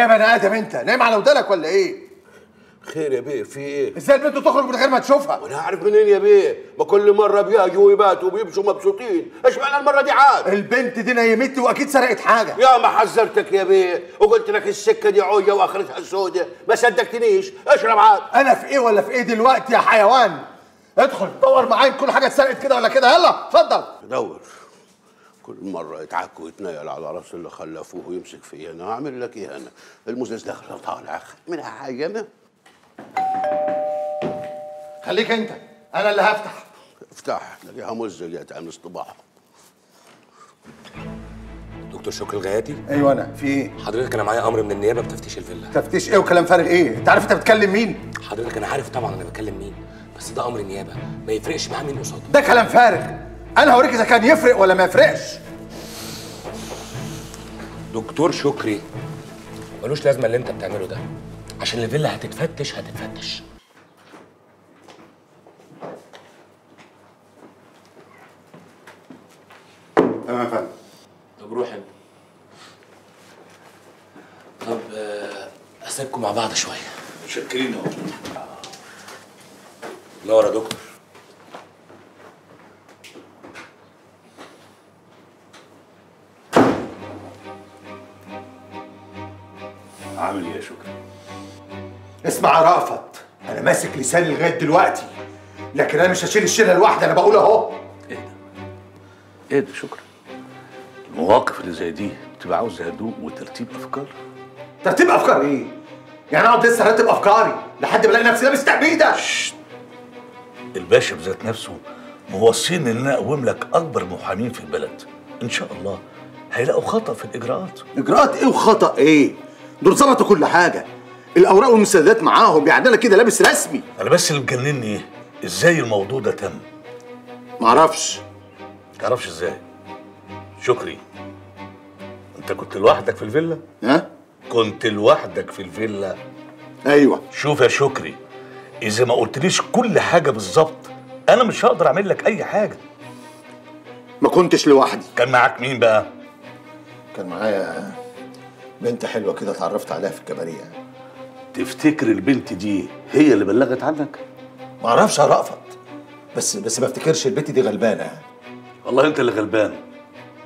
إيه يا بني آدم أنت نايم على ودانك ولا إيه؟ خير يا بيه في إيه؟ إزاي البنت تخرج من غير ما تشوفها؟ وأنا عارف منين يا بيه؟ ما كل مرة بيجوا ويباتوا وبيمشوا مبسوطين، إيش معنى المرة دي عاد؟ البنت دي نيمتني وأكيد سرقت حاجة. يا ما حذرتك يا بيه وقلت لك السكة دي عوية وأخرتها سودة ما صدقتنيش. اشرب عاد أنا في إيه ولا في إيه دلوقتي يا حيوان؟ ادخل دور معايا كل حاجة اتسرقت كده ولا كده. يلا اتفضل. دور كل مرة يتعك ويتنيل على راس اللي خلفوه ويمسك فيا أنا هعمل لك إيه أنا؟ المزاز داخل وطالع منها حاجة أنا. خليك أنت. أنا اللي هفتح. افتح. تلاقيها مزة جت عن اصطباح دكتور شكري الغياتي أيوه أنا. في إيه؟ حضرتك أنا معايا أمر من النيابة. بتفتيش الفيلا. تفتيش إيه وكلام فارغ؟ إيه؟ أنت عارف أنت بتكلم مين؟ حضرتك أنا عارف طبعا أنا بكلم مين. بس ده أمر نيابه ما يفرقش معاه مين قصاده. ده كلام فارغ. أنا هوريك إذا كان يفرق ولا ما يفرقش. دكتور شكري ملوش لازمة اللي انت بتعمله ده. عشان الفيلا هتتفتش هتتفتش. تمام يا فندم. طب روح انت طب آه، أسيبكم مع بعض شوية. متشكرين اهو نور يا دكتور. عامل إيه يا شكري؟ اسمع يا رأفت أنا ماسك لساني لغاية دلوقتي لكن أنا مش هشيل الشيله لوحدي أنا بقول أهو. إيه ده؟ شكرا. المواقف اللي زي دي بتبقى عاوزة هدوء وترتيب أفكار؟ ترتيب أفكار إيه؟ يعني اقعد لسه ارتب أفكاري لحد ما ألاقي نفسي لابس تأبيده الباشا بذات نفسه موصيني ان أنا أقوم لك أكبر محامين في البلد. إن شاء الله هيلاقوا خطأ في الإجراءات. إجراءات إيه وخطأ إيه؟ دول ظبطوا كل حاجة. الأوراق والمستندات معاهم يعني أنا كده لابس رسمي. أنا بس اللي مجنني إيه؟ إزاي الموضوع ده تم؟ معرفش تعرفش إزاي؟ شكري. أنت كنت لوحدك في الفيلا؟ ها؟ كنت لوحدك في الفيلا. أيوه. شوف يا شكري إذا ما قلتليش كل حاجة بالظبط أنا مش هقدر أعمل لك أي حاجة. ما كنتش لوحدي. كان معاك مين بقى؟ كان معايا بنت حلوة كده اتعرفت عليها في الكباريه تفتكر البنت دي هي اللي بلغت عنك؟ معرفش يا رأفت. بس بس ما افتكرش البنت دي غلبانة. يعني والله انت اللي غلبان.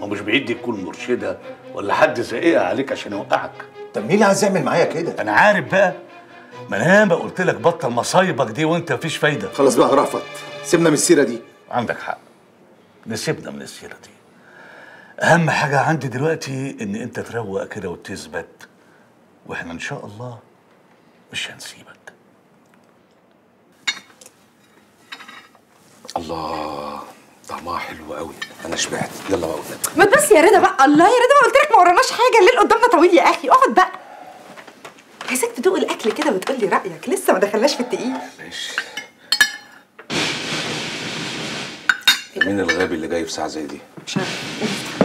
ما مش بعيد دي تكون مرشده ولا حد زقيقه عليك عشان يوقعك. طب مين اللي عايز يعمل معايا كده؟ أنا عارف بقى. ما أنا قلت لك بطل مصايبك دي وانت مفيش فايدة. خلاص بقى يا رأفت. سيبنا من السيرة دي. عندك حق. نسيبنا من السيرة دي. أهم حاجة عندي دلوقتي إن أنت تروق كده وتثبت وإحنا إن شاء الله مش هنسيبك. الله طعمها حلو قوي. أنا شبعت. يلا بقى قدام ما بس يا رضا بقى. الله يا رضا ما قلت لك ما وراناش حاجة. الليل قدامنا طويل يا أخي. اقعد بقى. عايزاك تدوق الأكل كده وتقول لي رأيك. لسه ما دخلناش في التقيل. ماشي. مين الغبي اللي جاي في ساعة زي دي؟ مش عارف.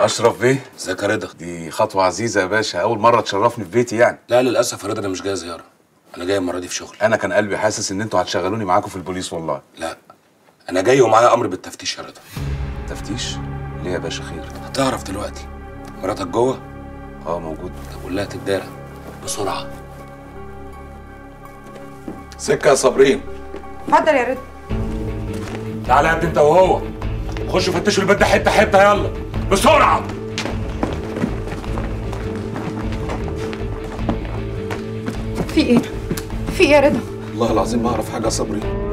أشرف بيه. ازيك يا رضا؟ دي خطوة عزيزة يا باشا. أول مرة تشرفني في بيتي يعني. لا للأسف يا رضا أنا مش جاي زيارة. أنا جاي المرة دي في شغل. أنا كان قلبي حاسس إن أنتوا هتشغلوني معاكم في البوليس والله. لا أنا جاي ومعايا أمر بالتفتيش يا رضا. تفتيش؟ ليه يا باشا؟ خير. هتعرف دلوقتي مراتك جوه؟ آه موجود. طب قول لها تتدارى بسرعة. سكة يا صابرين. اتفضل يا رضا. تعالى يا ابني انت وهو خشوا فتشوا البيت ده حتة حتة يلا. بسرعة! في إيه؟ في إيه يا رضا؟ والله العظيم ما أعرف حاجة يا صابرين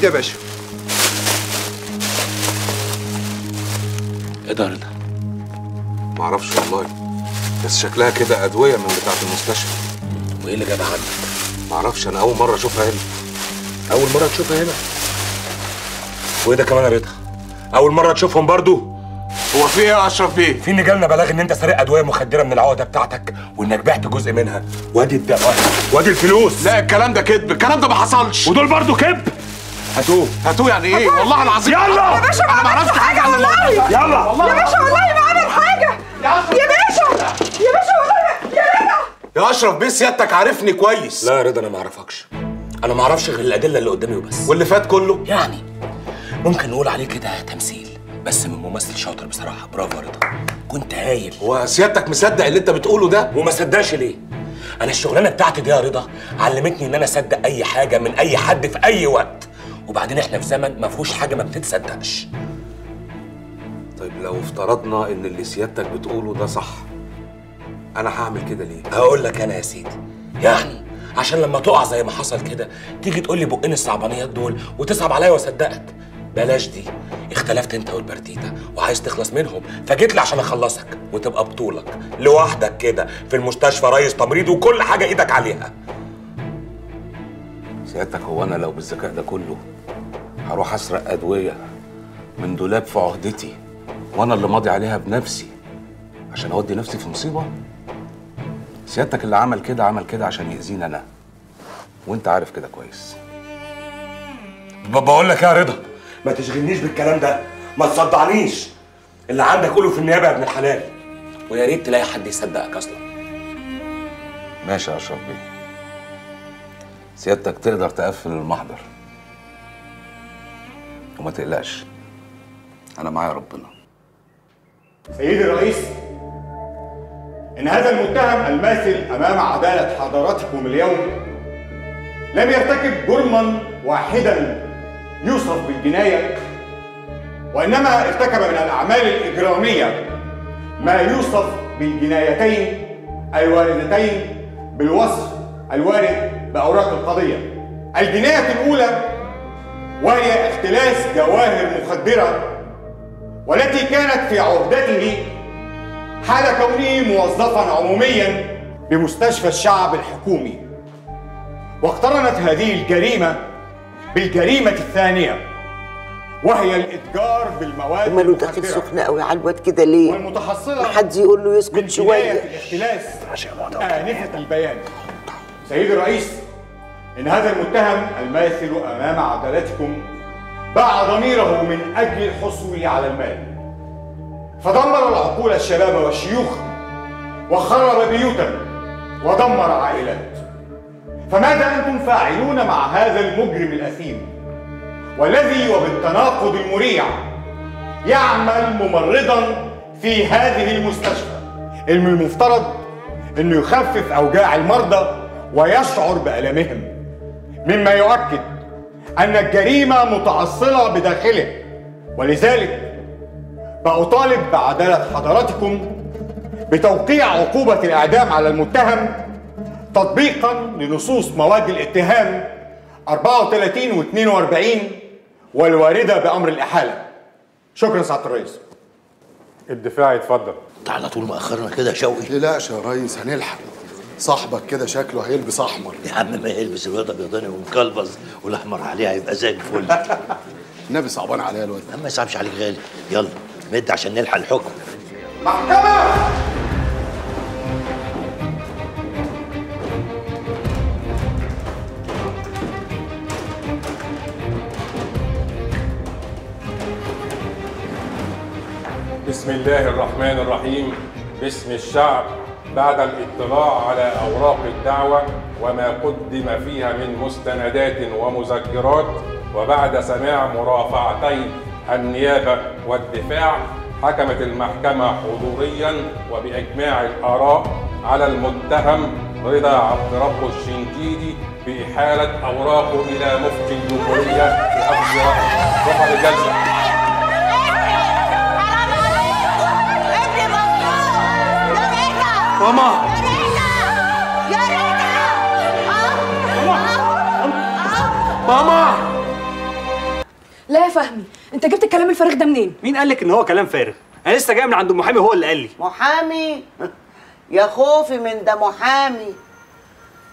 دي يا باشا إيه ده يا رضا ما أعرفش والله بس شكلها كده ادويه من بتاعه المستشفى وايه اللي جابها عندك ما أعرفش أنا اول مره اشوفها هنا اول مره تشوفها هنا وايه ده كمان يا رضا اول مره تشوفهم برضو هو في إيه يا اشرف بيه في ان جالنا بلاغ ان انت سارق ادويه مخدره من العقده بتاعتك وانك بعت جزء منها وادي الدواء وادي الفلوس لا الكلام ده كذب الكلام ده ما حصلش ودول برضو كذب هاتوه. هاتوه يعني إيه؟ والله العظيم. يلا. يا باشا ما عملتش حاجة والله. يلا. يا باشا والله ما عمل حاجة. يا باشا. يا باشا والله يا رضا. يا أشرف بيه سيادتك عارفني كويس. لا يا رضا أنا ما أعرفكش. أنا ما أعرفش غير الأدلة اللي قدامي وبس. واللي فات كله؟ يعني ممكن نقول عليه كده تمثيل بس من ممثل شاطر بصراحة. برافو يا رضا. كنت هايل. وسيادتك مصدق اللي أنت بتقوله ده؟ وما صدقش ليه؟ أنا الشغلانة بتاعتي دي يا رضا علمتني إن أنا أصدق أي حاجة من أي حد في أي وقت. وبعدين إحنا في زمن ما فيهوش حاجة ما بتتصدقش. طيب لو افترضنا إن اللي سيادتك بتقوله ده صح أنا هعمل كده ليه؟ هقول لك أنا يا سيدي يعني عشان لما تقع زي ما حصل كده تيجي تقول لي بقين الصعبانيات دول وتصعب عليا واصدقك بلاش دي اختلفت أنت والبرتيتا وعايز تخلص منهم فجيت لي عشان أخلصك وتبقى بطولك لوحدك كده في المستشفى رئيس تمريض وكل حاجة إيدك عليها. سيادتك هو أنا لو بالذكاء ده كله هروح أسرق أدوية من دولاب في عهدتي وأنا اللي ماضي عليها بنفسي عشان أودي نفسي في مصيبة؟ سيادتك اللي عمل كده عمل كده عشان يأذيني أنا. وأنت عارف كده كويس. بقول لك يا رضا ما تشغلنيش بالكلام ده. ما تصدعنيش. اللي عندك قوله في النيابة يا ابن الحلال. ويا ريت تلاقي حد يصدقك أصلا. ماشي يا أشرف بيه. سيادتك تقدر تقفل المحضر. وما تقلقش. أنا معايا ربنا. سيدي الرئيس إن هذا المتهم الماثل أمام عدالة حضراتكم اليوم لم يرتكب جرما واحدا يوصف بالجناية وإنما ارتكب من الأعمال الإجرامية ما يوصف بالجنايتين الواردتين بالوصف الوارد بأوراق القضية. الجناية الأولى وهي اختلاس جواهر مخدرة والتي كانت في عهدته حال كونه موظفا عموميا بمستشفى الشعب الحكومي. واقترنت هذه الجريمة بالجريمة الثانية وهي الإتجار بالمواد ماله داخل سخنة قوي على الواد كده ليه؟ والمتحصلة حد يقول له يسكت شوية. جناية الاختلاس آنفة البيان. سيدي الرئيس إن هذا المتهم الماثل أمام عدالتكم باع ضميره من أجل الحصول على المال. فدمر العقول الشباب والشيوخ وخرب بيوتا ودمر عائلات. فماذا أنتم فاعلون مع هذا المجرم الأثيم؟ والذي وبالتناقض المريع يعمل ممرضا في هذه المستشفى. المفترض انه يخفف أوجاع المرضى ويشعر بالامهم مما يؤكد أن الجريمة متاصله بداخله. ولذلك بأطالب بعدالة حضراتكم بتوقيع عقوبة الإعدام على المتهم تطبيقا لنصوص مواد الاتهام 34 و 42 والواردة بأمر الإحالة. شكرا سعادة الرئيس. الدفاع يتفضل. انت على طول مأخرنا كده يا شوقي. تقلقش يا ريس هنلحق. صاحبك كده شكله هيلبس أحمر. يا عم ما يلبس الواد ابيضاني ومكلبز والأحمر عليه هيبقى زي الفل. النبي صعبان عليا الواد. يا عم ما يصعبش عليك غالي. يلا مد عشان نلحق الحكم. محكمة! بسم الله الرحمن الرحيم. باسم الشعب. بعد الاطلاع على أوراق الدعوة وما قدم فيها من مستندات ومذكرات وبعد سماع مرافعتي النيابة والدفاع حكمت المحكمة حضوريا وبإجماع الآراء على المتهم رضا عبد ربه الشنجيدي بإحالة أوراقه إلى مفتي الجمهورية رأي رفع الجلسة ماما ماما! لا يا فهمي انت جبت الكلام الفارغ ده منين؟ مين قال لك إن هو كلام فارغ؟ أنا لسه جاي من عند المحامي هو اللي قال لي. محامي؟ يا خوفي من ده محامي.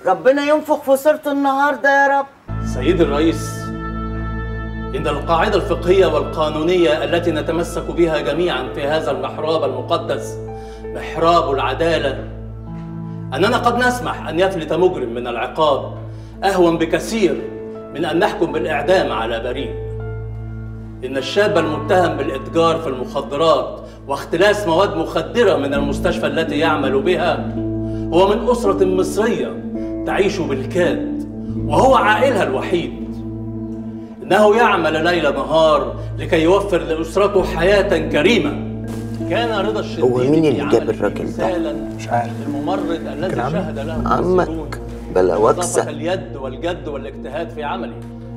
ربنا ينفخ في صورته النهارده يا رب. سيد الرئيس إن القاعدة الفقهية والقانونية التي نتمسك بها جميعا في هذا المحراب المقدس محراب العدالة. أننا قد نسمح أن يفلت مجرم من العقاب أهون بكثير من أن نحكم بالإعدام على بريء. إن الشاب المتهم بالإتجار في المخدرات واختلاس مواد مخدرة من المستشفى التي يعمل بها هو من أسرة مصرية تعيش بالكاد وهو عائلها الوحيد. إنه يعمل ليل نهار لكي يوفر لأسرته حياة كريمة. كان رضا الشربيني هو مين اللي جاب الراجل ده؟ مش عارف. الممرض الذي شهد له عمك. بلا وكسة. اليد والجد والاجتهاد في عمله.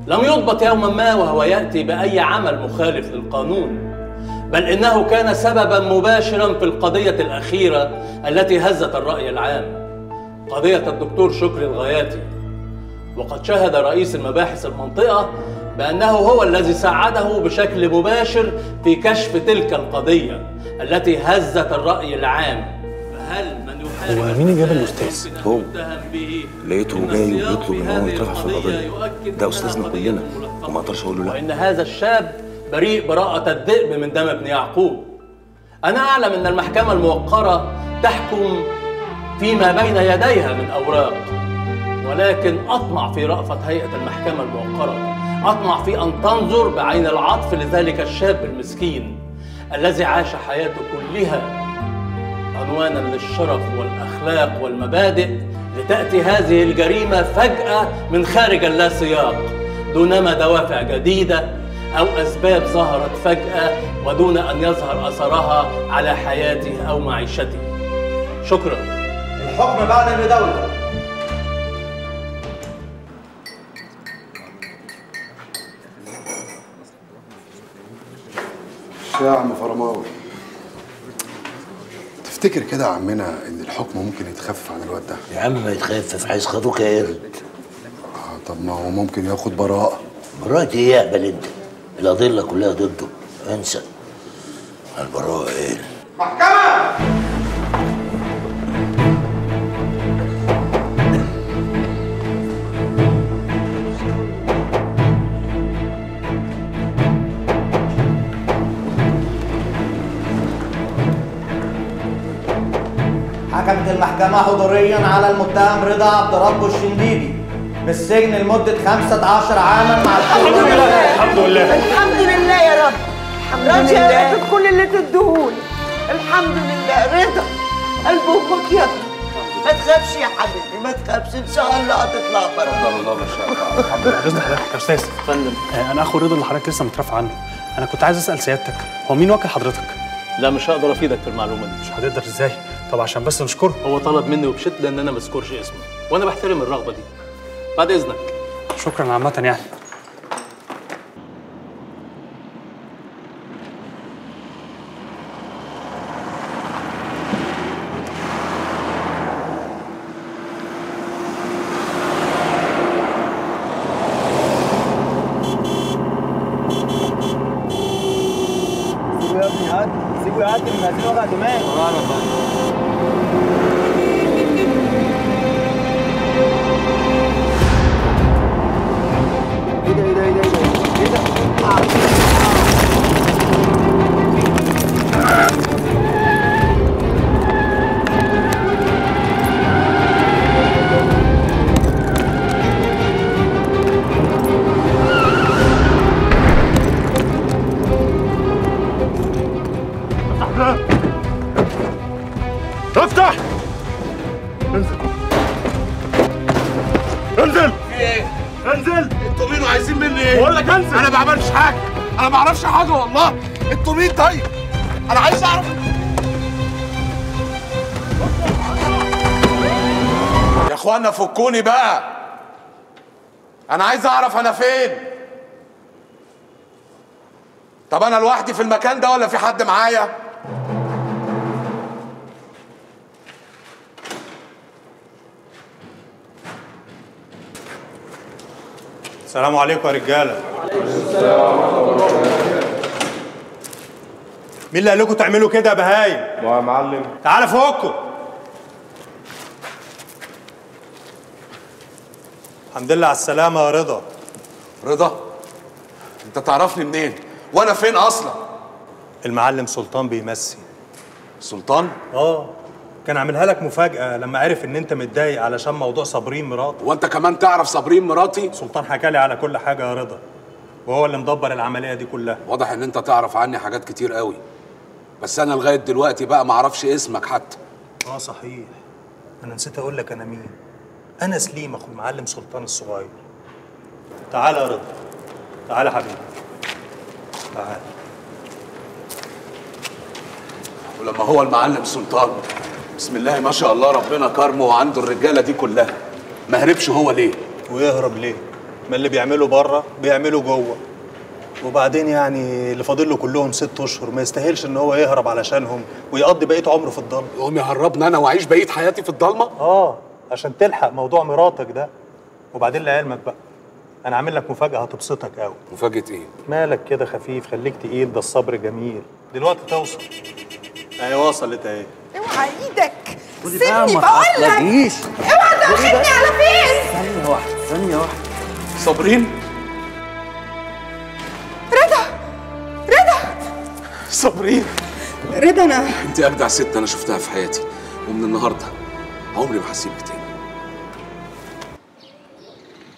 لم يضبط يوما ما وهو يأتي بأي عمل مخالف للقانون. بل إنه كان سببا مباشرا في القضية الأخيرة التي هزت الرأي العام. قضية الدكتور شكري الغياتي وقد شهد رئيس المباحث المنطقة بأنه هو الذي ساعده بشكل مباشر في كشف تلك القضية التي هزت الرأي العام. فهل من يحارب هو مين اللي جاب الأستاذ؟ هو. لقيته جاي وبيطلب إن هو يترفع في القضية ده أستاذنا كلنا وما أقدرش أقول له لا. وإن هذا الشاب بريء براءة الذئب من دم ابن يعقوب. أنا أعلم أن المحكمة الموقرة تحكم فيما بين يديها من أوراق ولكن أطمع في رأفة هيئة المحكمة الموقرة. أطمع في أن تنظر بعين العطف لذلك الشاب المسكين الذي عاش حياته كلها عنوانا للشرف والأخلاق والمبادئ لتأتي هذه الجريمة فجأة من خارج اللاسياق دونما دوافع جديدة أو أسباب ظهرت فجأة ودون أن يظهر أثرها على حياته أو معيشته. شكرا. الحكم بعد المداولة يا عم فرماوي تفتكر كده يا عمنا إن الحكم ممكن يتخفف عن الواد ده؟ يا عم ما يتخفف هيسخطوك يا قرد آه طب ما هو ممكن ياخد براءة. براءة إيه يقبل أنت؟ الأضلة كلها ضده. انسى. البراءة إيه؟ حكمت المحكمة حضوريا على المتهم رضا عبد ربه الشنديدي بالسجن لمدة 15 عاما مع الحكم الحمد لله. الحمد لله. يا رب. الحمد لله. رضا بكل اللي تديهولي الحمد لله. رضا قلب أمك يا ما تخافش يا حبيبي ما تخافش. إن شاء الله هتطلع بره الله ما شاء الله. الحمد لله. بإذن حضرتك يا أستاذ فندم أنا أخو رضا اللي حضرتك لسه مترفع عنه. أنا كنت عايز أسأل سيادتك هو مين وكل حضرتك؟ لا مش هقدر أفيدك في المعلومة دي. مش هتقدر إزاي؟ طب عشان بس نشكره. هو طلب مني وبشده ان أنا ما اذكرش اسمه وأنا بحترم الرغبة دي. بعد إذنك. شكرا عامة يعني. مين طيب؟ أنا عايز أعرف. يا إخوانا فكوني بقى. أنا عايز أعرف أنا فين. طب أنا لوحدي في المكان ده ولا في حد معايا؟ السلام عليكم يا رجالة. مين اللي قال لكم تعملوا كده يا بهايم؟ يا معلم. تعالى فوقكم. الحمد لله على السلامة يا رضا. رضا انت تعرفني منين؟ وأنا فين أصلا؟ المعلم سلطان بيمسي. سلطان؟ آه كان عاملها لك مفاجأة لما عرف إن أنت متضايق علشان موضوع صابرين مراته وانت كمان تعرف صابرين مراتي؟ سلطان حكى لي على كل حاجة يا رضا وهو اللي مدبر العملية دي كلها. واضح إن أنت تعرف عني حاجات كتير قوي. بس أنا لغاية دلوقتي بقى ما أعرفش اسمك حتى. آه صحيح. أنا نسيت أقول لك أنا مين. أنا سليم أخو المعلم سلطان الصغير. تعالى يا رضا. تعالى حبيبي. تعالى ولما هو المعلم سلطان بسم الله ما شاء الله ربنا كرمه وعنده الرجالة دي كلها ما هربش هو ليه؟ ويهرب ليه؟ ما اللي بيعمله بره بيعمله جوه. وبعدين يعني اللي فاضل له كلهم ست أشهر ما يستاهلش إن هو يهرب علشانهم ويقضي بقية عمره في الضلمة. يقوم يهربني أنا وأعيش بقية حياتي في الضلمة؟ آه عشان تلحق موضوع مراتك ده. وبعدين لعلمك بقى أنا عامل لك مفاجأة هتبسطك قوي مفاجأة إيه؟ مالك كده خفيف خليك تقيل ده الصبر جميل. دلوقتي توصل. اهي وصلت اهي اوعى إيدك. سيبني بقول لك. اوعى تاخدني على فين ثانية واحدة ثانية واحدة. صابرين؟ صابرين رضا أنا أنت اجدع ست أنا شفتها في حياتي ومن النهارده عمري ما هسيبك تاني.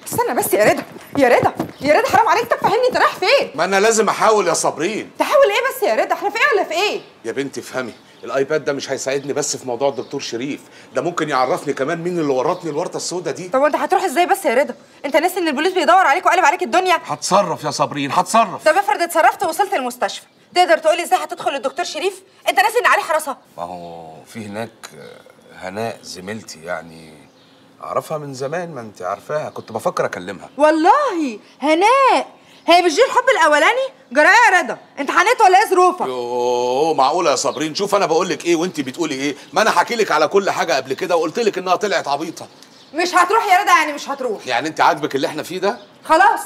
استنى بس يا رضا يا رضا يا رضا حرام عليك طب فهمني أنت رايح فين؟ ما أنا لازم أحاول يا صابرين. تحاول إيه بس يا رضا؟ إحنا في إيه ولا في إيه؟ يا بنتي افهمي الآيباد ده مش هيساعدني بس في موضوع الدكتور شريف. ده ممكن يعرفني كمان مين اللي ورطني الورطة السوداء دي. طب وأنت هتروح إزاي بس يا رضا؟ أنت ناسي إن البوليس بيدور عليك وقلب عليك الدنيا. هتصرف يا صابرين هتصرف. طب افرض اتصرفت ووصلت المستشفى. تقدر تقولي إزاي هتدخل الدكتور شريف؟ انت ناسي ان عليه حراسة. ما هو في هناك هناء زميلتي يعني اعرفها من زمان ما انت عارفاها كنت بفكر اكلمها. والله! هناء! هي مش دي الحب الاولاني؟ جراية يا رضا! انت حنيت ولا إيه ظروفك؟ يوه معقولة يا صابرين؟ شوف أنا بقول لك إيه وانت بتقولي إيه. ما أنا حكي لك على كل حاجة قبل كده وقلت لك انها طلعت عبيطة. مش هتروح يا رضا يعني مش هتروح. يعني انت عاجبك اللي إحنا فيه ده؟ خلاص!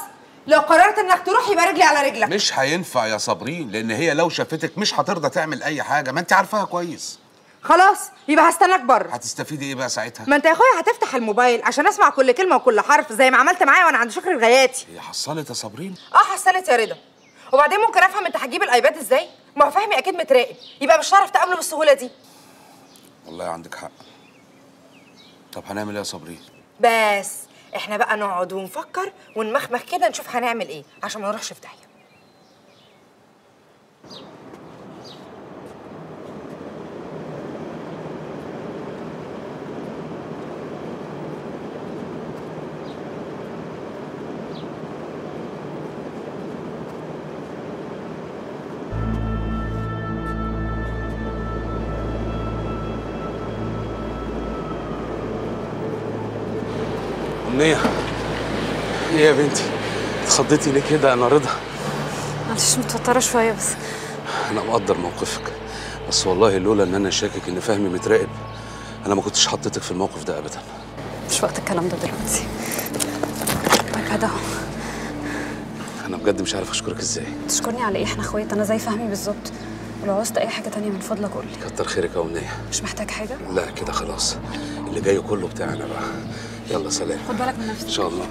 لو قررت انك تروح يبقى رجلي على رجلك. مش هينفع يا صابرين لأن هي لو شافتك مش هترضى تعمل اي حاجة ما انت عارفاها كويس. خلاص يبقى هستناك بره. هتستفيدي إيه بقى ساعتها؟ ما انت يا اخويا هتفتح الموبايل عشان اسمع كل كلمة وكل حرف زي ما عملت معايا وأنا عند شكر الغياتي. هي حصلت يا صابرين؟ آه حسنت يا رضا. وبعدين ممكن افهم انت هتجيب الايباد إزاي؟ ما هو فهمي أكيد متراقب. يبقى مش هتعرف تقابله بالسهولة دي. والله عندك حق. طب هنعمل إيه يا صابرين؟ بس. إحنا بقى نقعد ونفكر ونمخمخ كده نشوف هنعمل إيه عشان ما نروحش في داهية. يا بنتي. اتخضيتي ليه كده؟ أنا رضا. معلش متوترة شوية بس. أنا مقدر موقفك بس والله لولا إن أنا شاكك إن فهمي متراقب أنا ما كنتش حطيتك في الموقف ده ابدا. مش وقت الكلام ده دلوقتي. كده اهو أنا بجد مش عارف أشكرك إزاي. تشكرني على إيه؟ إحنا أخوات أنا زي فهمي بالظبط. ولو عوزت أي حاجة تانية من فضلك قول لي كتر خيرك يا أمنية. مش محتاج حاجة؟ لا كده خلاص. اللي جاي كله بتاعنا بقى. يلا سلام. خد بالك من نفسك. إن شاء الله.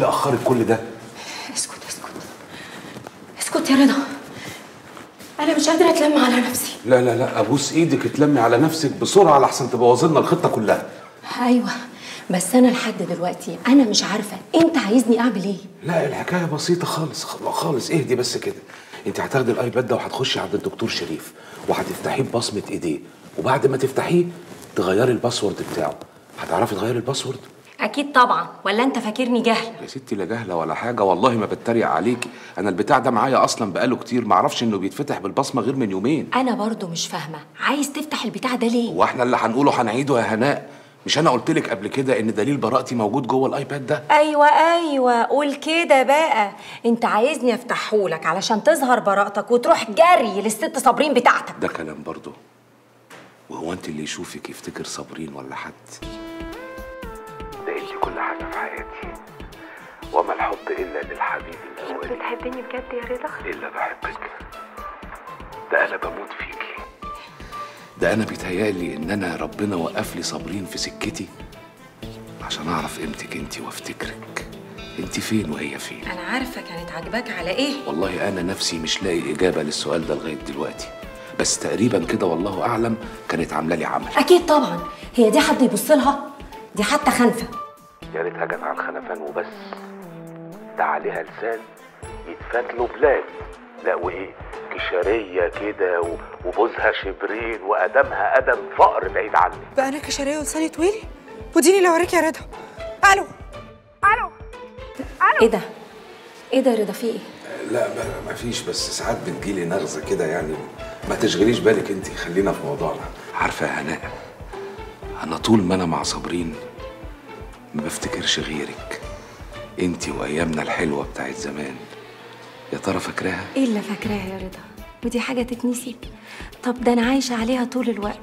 اللي اخرك كل ده؟ اسكت اسكت. اسكت يا رضا. أنا مش قادرة أتلم على نفسي. لا لا لا. أبوس إيدك اتلمي على نفسك بسرعة لحسن تبوظ لنا الخطة كلها. أيوه. بس أنا لحد دلوقتي أنا مش عارفة أنت عايزني أعمل إيه. لا الحكاية بسيطة خالص خالص. اهدي بس كده. أنت هتاخدي الآيباد ده وهتخشي عند الدكتور شريف وهتفتحيه ببصمة إيديه. وبعد ما تفتحيه تغيري ال password بتاعه. هتعرفي تغيري ال password؟ أكيد طبعا. ولا أنت فاكرني جهلة؟ يا ستي لا جهله ولا حاجة والله ما بتريق عليكي أنا البتاع ده معايا أصلا بقاله كتير ما أعرفش إنه بيتفتح بالبصمة غير من يومين. أنا برضو مش فاهمة. عايز تفتح البتاع ده ليه؟ هو إحنا اللي هنقوله هنعيده يا هناء؟ مش أنا قلت لك قبل كده إن دليل براءتي موجود جوه الآيباد ده؟ أيوه أيوه. قول كده بقى. أنت عايزني أفتحهولك علشان تظهر براءتك وتروح جري للست صابرين بتاعتك. ده كلام برضه وهو أنت اللي يشوفك يفتكر صابرين ولا حد؟ انت كل حاجة في حياتي. وما الحب إلا للحبيب الاولي بتحبني بجد يا رضا؟ إلا بحبك. ده أنا بموت فيكي ده أنا بيتهيألي إن أنا ربنا وقف لي صابرين في سكتي عشان أعرف قيمتك انت وافتكرك. انت فين وهي فين؟ أنا عارفة كانت عاجباك على إيه. والله أنا نفسي مش لاقي إجابة للسؤال ده لغاية دلوقتي. بس تقريبا كده والله أعلم كانت عاملة لي عمل. أكيد طبعا. هي دي حد يبص لها؟ دي حتى خنفة. يا ريتها جت على الخنفان وبس. ده عليها لسان يتفات له بلاد. لا وإيه؟ كشرية كده و- وبوزها شبرين وأدمها أدم فقر بعيد عني. بقى أنا كشرية ولساني طويل؟ وديني اللي أوريك يا رضا. ألو. ألو. إيه ده؟ إيه ده يا رضا؟ في إيه؟ لا ما فيش بس ساعات بتجيلي نغزة كده يعني. ما تشغليش بالك انت خلينا في موضوعنا. عارفة يا هناء أنا طول ما أنا مع صابرين ما بفتكرش غيرك. انت وايامنا الحلوة بتاعت زمان. يا ترى فاكراها؟ إيه اللي فاكراها يا رضا؟ ودي حاجة تتنسي. طب ده أنا عايشة عليها طول الوقت.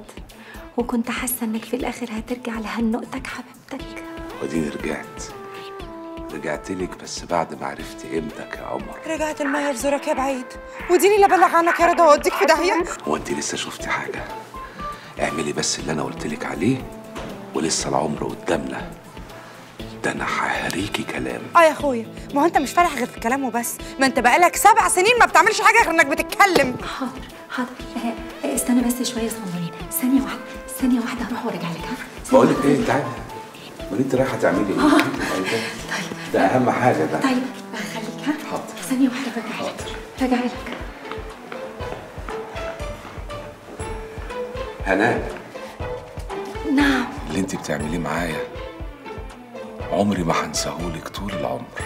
وكنت حاسة إنك في الآخر هترجع لهنقتك حبيبتك وديني رجعت. رجعت لك بس بعد ما عرفت قيمتك يا عمر. رجعت المية في زورك يا بعيد. وديني اللي ابلغ عنك يا رضا وأوديك في داهية. هو انت لسه شفتي حاجة؟ اعملي بس اللي أنا قلت لك عليه ولسه العمر قدامنا. ده أنا ههريكي كلام. آه يا أخويا ما هو أنت مش فالح غير في الكلام وبس؟ ما أنت بقالك سبع سنين ما بتعملش حاجة غير إنك بتتكلم. حاضر حاضر. آه، آه، استنى بس شوية صغيرين. ثانية واحدة ثانية واحدة هروح وأرجع لك ها؟ بقول لك إيه تعالى ما أنت رايحة تعملي إيه؟ آه. ده أهم حاجة ده طيب هخليك ها؟ حاضر. ثانية واحدة راجع لك. راجع لك. هناء نعم. اللي أنت بتعمليه معايا عمري ما هنساهولك طول العمر.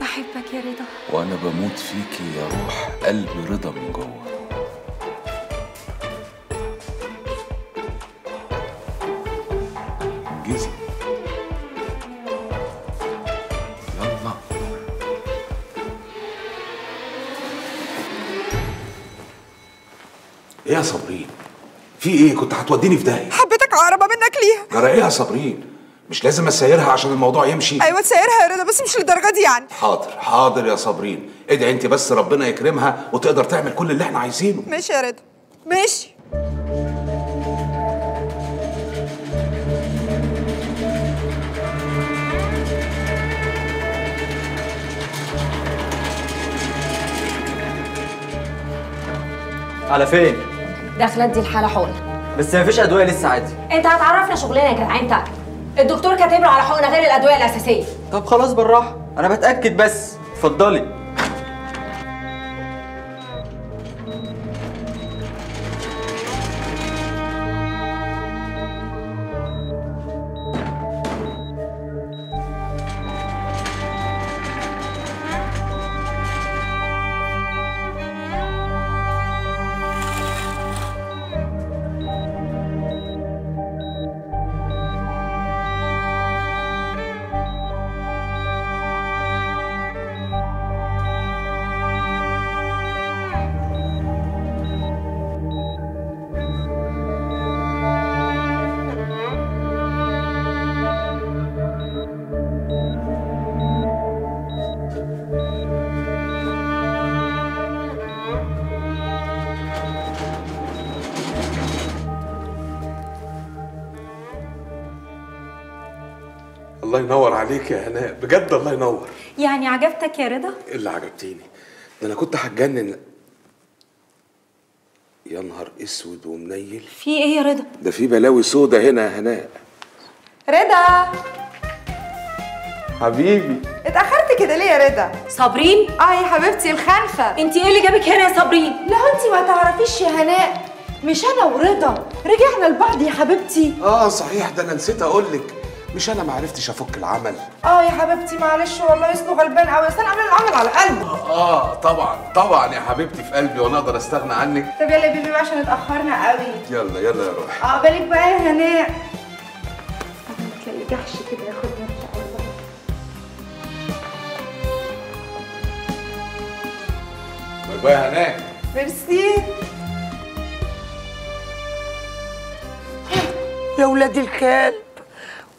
بحبك يا رضا. وأنا بموت فيكي يا روح قلبي رضا من جوه. انجزي يلا. إيه يا صابرين؟ في إيه؟ كنت هتوديني في داهية. حبيتك أقرب منك ليها. جرى إيه يا صابرين. مش لازم اسيرها عشان الموضوع يمشي. أيوه تسيرها يا رضا بس مش للدرجة دي يعني. حاضر حاضر يا صابرين. ادعي انت بس ربنا يكرمها وتقدر تعمل كل اللي إحنا عايزينه. ماشي يا رضا ماشي. على فين؟ داخلة ادي الحالة حقنه بس مفيش أدوية لسه عادي. انت هتعرفنا شغلنا يا جدعان انت الدكتور كاتب له على حقنة غير الأدوية الأساسية. طب خلاص بالراحة أنا بتأكد بس. اتفضلي. عليك يا هناء. بجد الله ينور. يعني عجبتك يا رضا؟ إيه اللي عجبتيني. ده أنا كنت هتجنن. يا نهار أسود ومنيل. في إيه يا رضا؟ ده في بلاوي سودا هنا يا هناء. رضا! حبيبي. اتأخرت كده ليه يا رضا؟ صابرين؟ آه يا حبيبتي الخنفه أنت إيه اللي جابك هنا يا صابرين؟ لا أنت ما تعرفيش يا هناء. مش أنا ورضا. رجعنا لبعض يا حبيبتي. آه صحيح. ده أنا نسيت أقول لك مش أنا ما عرفتش أفك العمل. آه يا حبيبتي معلش والله اسمه غلبان قوي بس أنا عامله العمل على قلبه آه طبعا طبعا يا حبيبتي في قلبي وأنا أقدر أستغنى عنك. طب يلا يا baby بقى عشان اتأخرنا قوي. يلا يلا يا روح آه بالك بقى يا هناء. خلي جحش كده ياخدنا بتاع bye bye يا هناء ميرسي. يا ولاد الكلب.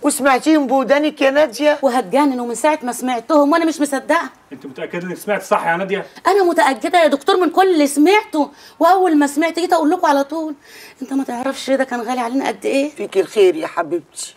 وسمعتيهم بودانك يا نادية؟ وهتجنن ومن ساعة ما سمعتهم وأنا مش مصدقة. أنت متأكدة إنك سمعت صح يا نادية؟ أنا متأكدة يا دكتور من كل اللي سمعته وأول ما سمعت جيت أقول لكم على طول. أنت ما تعرفش ده كان غالي علينا قد إيه؟ فيك الخير يا حبيبتي.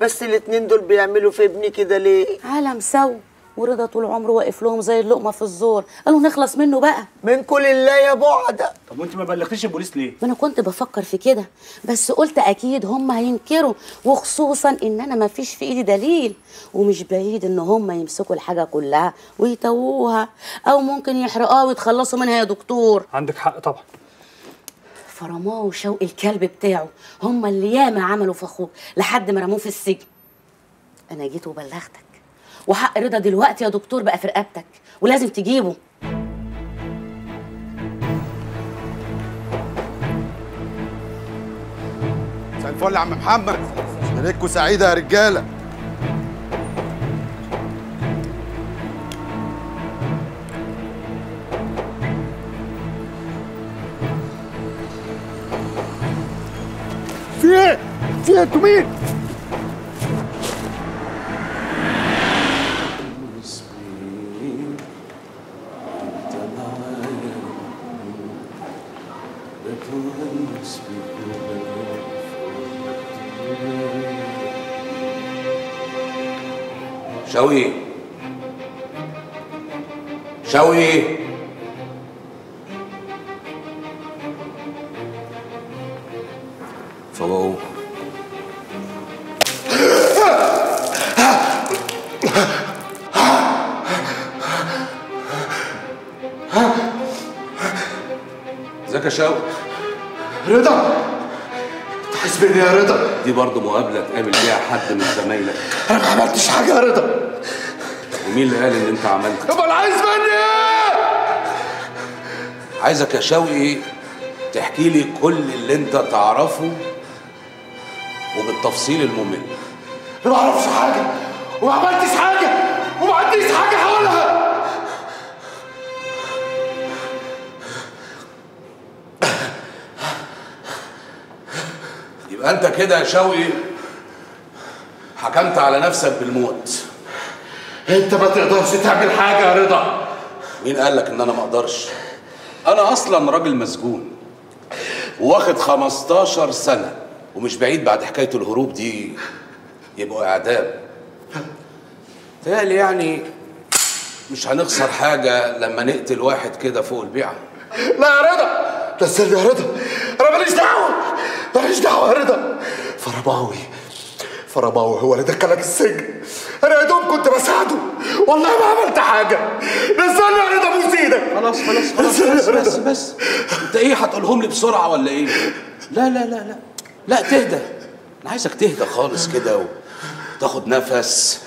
بس الاتنين دول بيعملوا في ابني كده ليه؟ عالم سو ورضا طول عمره واقف لهم زي اللقمة في الزور. قالوا نخلص منه بقى. من كل الله يا بعده طب وانت ما بلغتيش البوليس ليه؟ ما أنا كنت بفكر في كده بس قلت أكيد هم هينكروا وخصوصا إن أنا ما فيش في إيدي دليل ومش بعيد إن هم يمسكوا الحاجة كلها ويتووها أو ممكن يحرقوها ويتخلصوا منها يا دكتور. عندك حق طبعا. فرماه وشوقي الكلب بتاعه. هم اللي ياما عملوا في اخوه لحد ما رموه في السجن. أنا جيت وبلغتك. وحق رضا دلوقتي يا دكتور بقى في رقبتك ولازم تجيبه مساء الفل يا عم محمد ليلتكم سعيده يا رجالة في إيه؟ في إيه أنتوا مين؟ شوقي شوقي فوقوا ازيك يا شوقي رضا تحسبني يا رضا؟ دي برضه مقابلة تقابل بيها حد من زمايلك. أنا ما عملتش حاجة يا رضا. ومين اللي قال ان انت عملت امال عايز مني! إيه؟ عايزك يا شوقي تحكي لي كل اللي انت تعرفه وبالتفصيل الممل. أنا ما أعرفش حاجة! وما عملتش حاجة! وما عنديش حاجة هقولها! يبقى انت كده يا شوقي حكمت على نفسك بالموت. انت ما تقدرش تعمل حاجة يا رضا. مين قال لك إن أنا ما أقدرش؟ أنا أصلا راجل مسجون واخد 15 سنة ومش بعيد بعد حكاية الهروب دي. يبقوا إعدام. تالي يعني مش هنخسر حاجة لما نقتل واحد كده فوق البيعة. لا يا رضا لا يا رضا. أنا ماليش دعوه ماليش دعوه يا رضا. فرباوي فرباوي هو اللي دخلك السجن. أنا يا دوب كنت بساعده. والله ما عملت حاجة. نزلني يا رضا بوس إيدك خلاص خلاص خلاص بس بس بس. انت إيه هتقولهم لي بسرعة ولا إيه؟ لا لا لا لا. لا تهدى. أنا عايزك تهدى خالص كده وتاخد نفس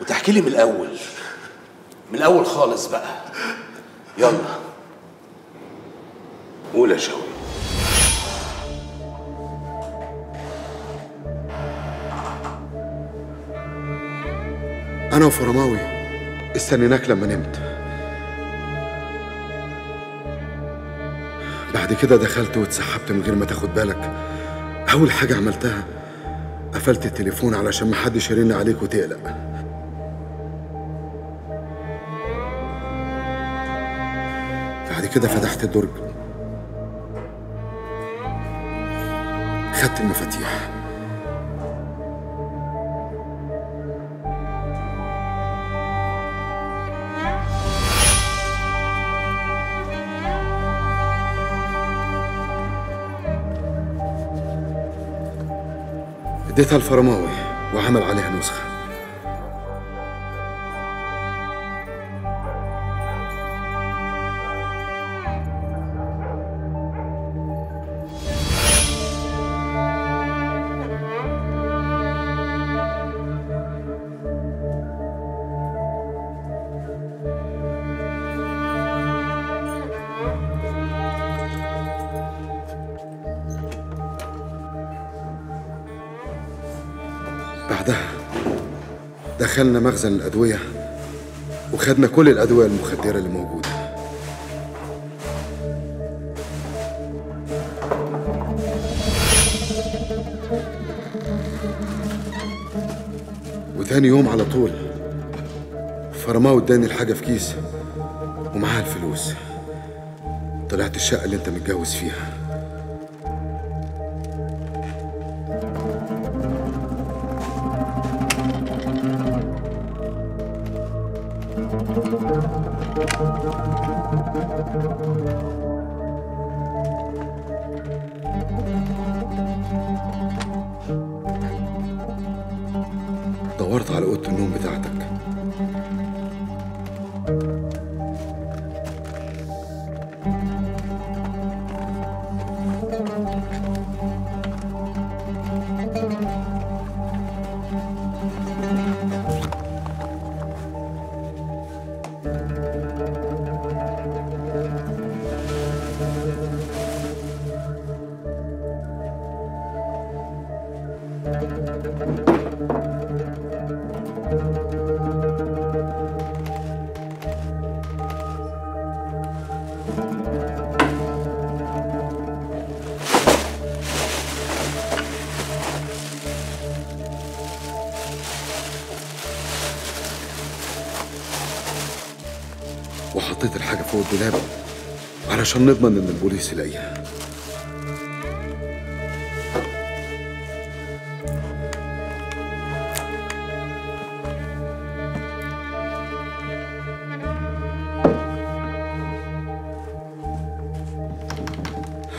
وتحكي لي من الأول. من الأول خالص بقى. يلا. قول يا شوقي أنا وفرماوي استنيناك لما نمت. بعد كده دخلت واتسحبت من غير ما تاخد بالك. أول حاجة عملتها قفلت التليفون علشان محدش يرن عليك وتقلق. بعد كده فتحت الدرج. خدت المفاتيح. اديتها الفرماوي وعمل عليها نسخة. دخلنا مخزن الأدوية وخدنا كل الأدوية المخدرة اللي موجودة. وتاني يوم على طول فرماو اداني الحاجة في كيس ومعاها الفلوس. طلعت الشقة اللي انت متجوز فيها. دورت على أوضة النوم بتاعتك. علشان نضمن إن البوليس يلاقيها.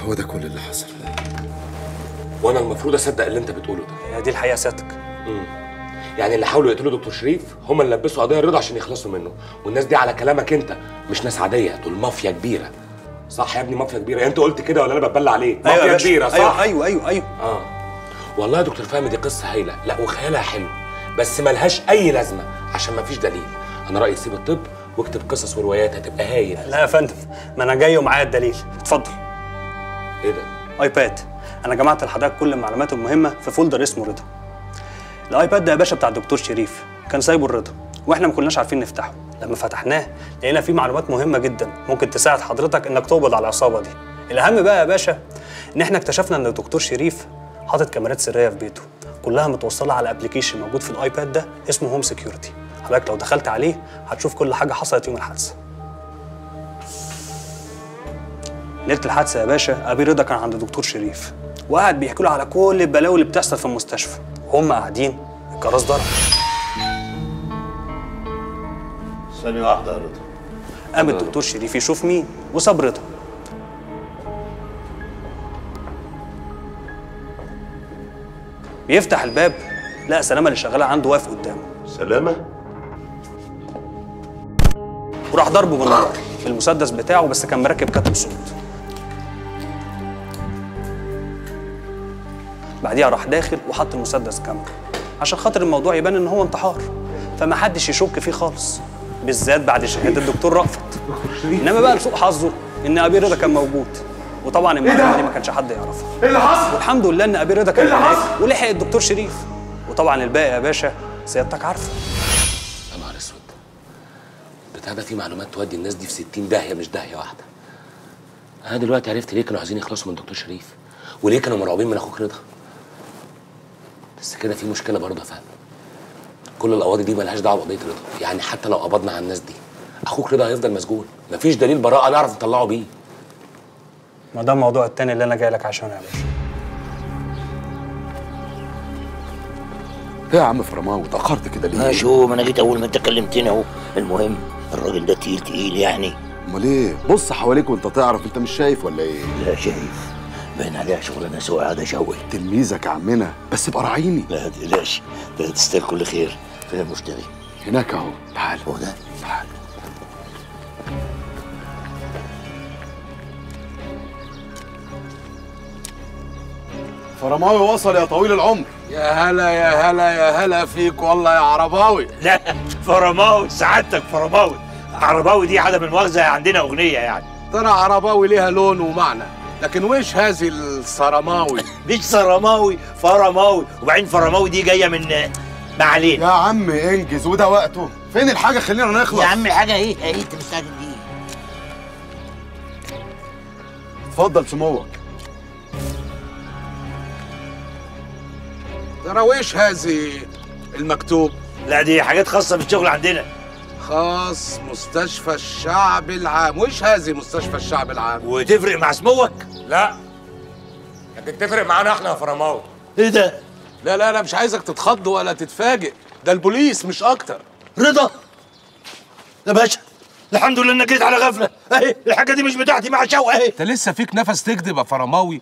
هو ده كل اللي حصل. وأنا المفروض أصدق اللي أنت بتقوله ده. هي دي الحقيقة سيادتك يعني اللي حاولوا يقتلوا دكتور شريف هم اللي لبسوا قضية الرضا عشان يخلصوا منه. والناس دي على كلامك أنت مش ناس عادية دول مافيا كبيرة. صح يا ابني مافيا كبيرة. انت قلت كده ولا أنا بتبلى عليك أيوة يا مافيا. كبيرة صح؟ أيوة، أيوة، أيوة، أيوة. آه. والله يا دكتور فهمي دي قصة هايلة. لا وخيالها حلو بس ملهاش أي لازمة عشان مفيش دليل. أنا رأيي تسيب الطب واكتب قصص وروايات هتبقى هايل لا يا فندم ما أنا جاي ومعايا الدليل. اتفضل. إيه ده؟ آيباد. أنا جمعت لحضرتك كل المعلومات المهمة في فولدر اسمه رضا. الآيباد ده يا باشا بتاع الدكتور شريف. كان سايبه الرضا وإحنا ما كناش عارفين نفتحه. لما فتحناه لقينا فيه معلومات مهمة جدا ممكن تساعد حضرتك إنك تقبض على العصابة دي. الأهم بقى يا باشا إن إحنا اكتشفنا إن الدكتور شريف حاطط كاميرات سرية في بيته كلها متوصلة على application موجود في الآيباد ده اسمه home security حضرتك لو دخلت عليه هتشوف كل حاجة حصلت يوم الحادثة. ليله الحادثة يا باشا أبي رضا كان عند الدكتور شريف وقعد بيحكي له على كل البلاوي اللي بتحصل في المستشفى. وهم قاعدين الجرس ضرب. ثانية واحدة يا رضا قام الدكتور شريف يشوف مين وساب رضا بيفتح الباب لقى سلامة اللي شغالة عنده واقف قدامه. سلامة؟ وراح ضربه بالنار بالمسدس بتاعه بس كان مركب كتم صوت بعديها راح داخل وحط المسدس جنبه عشان خاطر الموضوع يبان إن هو انتحار. فما حدش يشك فيه خالص. بالذات بعد شهادة الدكتور رأفت. إنما بقى لسوء حظه إن أبي رضا كان موجود. وطبعا المعلومه دي ما كانش حد يعرفها إيه اللي حصل؟ والحمد لله إن أبي رضا كان إيه هناك حصل؟ ولحق الدكتور شريف. وطبعا الباقي يا باشا سيادتك عارفه. يا نهار أسود. بتاع ده فيه معلومات تودي الناس دي في 60 داهية مش داهية واحدة. أنا دلوقتي عرفت ليه كانوا عايزين يخلصوا من دكتور شريف. وليه كانوا مرعوبين من أخوك رضا. بس كده في مشكلة برضه يا فهمي كل القواضي دي ملهاش دعوة بقضية رضا يعني حتى لو قبضنا على الناس دي أخوك رضا هيفضل مسجون. مفيش دليل براءة نعرف نطلعه بيه. ما ده الموضوع التاني اللي أنا جاي لك عشانه يا باشا. إيه يا عم فرماوي اتاخرت كده ليه؟ ماشي هو ما أنا جيت أول ما أنت كلمتني أهو. المهم الراجل ده تقيل تقيل يعني. أمال إيه؟ بص حواليك وأنت تعرف أنت مش شايف ولا إيه؟ لا شايف. باين عليها شغلانه سواء ده شوي تلميذك يا عمنا بس ابقى راعيني. لا تقلقش ده تستاهل كل خير. فين المشتري هناك أهو. تعال. هو ده؟ تعال. فرماوي وصل يا طويل العمر. يا هلا يا هلا يا هلا فيك والله يا عرباوي. لا فرماوي سعادتك فرماوي. عرباوي دي عدم المؤاخذة عندنا أغنية يعني. ترى عرباوي ليها لون ومعنى. لكن وش هذه الصرماوي؟ مش صرماوي فرماوي. وبعدين فرماوي دي جاية من ما علينا يا عم انجز وده وقته. فين الحاجة؟ خلينا نخلص. يا عم حاجة إيه؟ إيه انت مستعجل دي؟ اتفضل سموك. ترى وش هذه المكتوب؟ لا دي حاجات خاصة بالشغل عندنا. خاص مستشفى الشعب العام. وش هذه مستشفى الشعب العام؟ وتفرق مع سموك؟ لا. لكن تفرق معانا إحنا يا فرماوي. إيه ده؟ لا لا لا مش عايزك تتخض ولا تتفاجئ. ده البوليس مش أكتر. رضا! يا باشا الحمد لله إنك جيت على غفلة. أهي الحاجة دي مش بتاعتي مع شوقه أهي. أنت لسه فيك نفس تكذب يا فرماوي.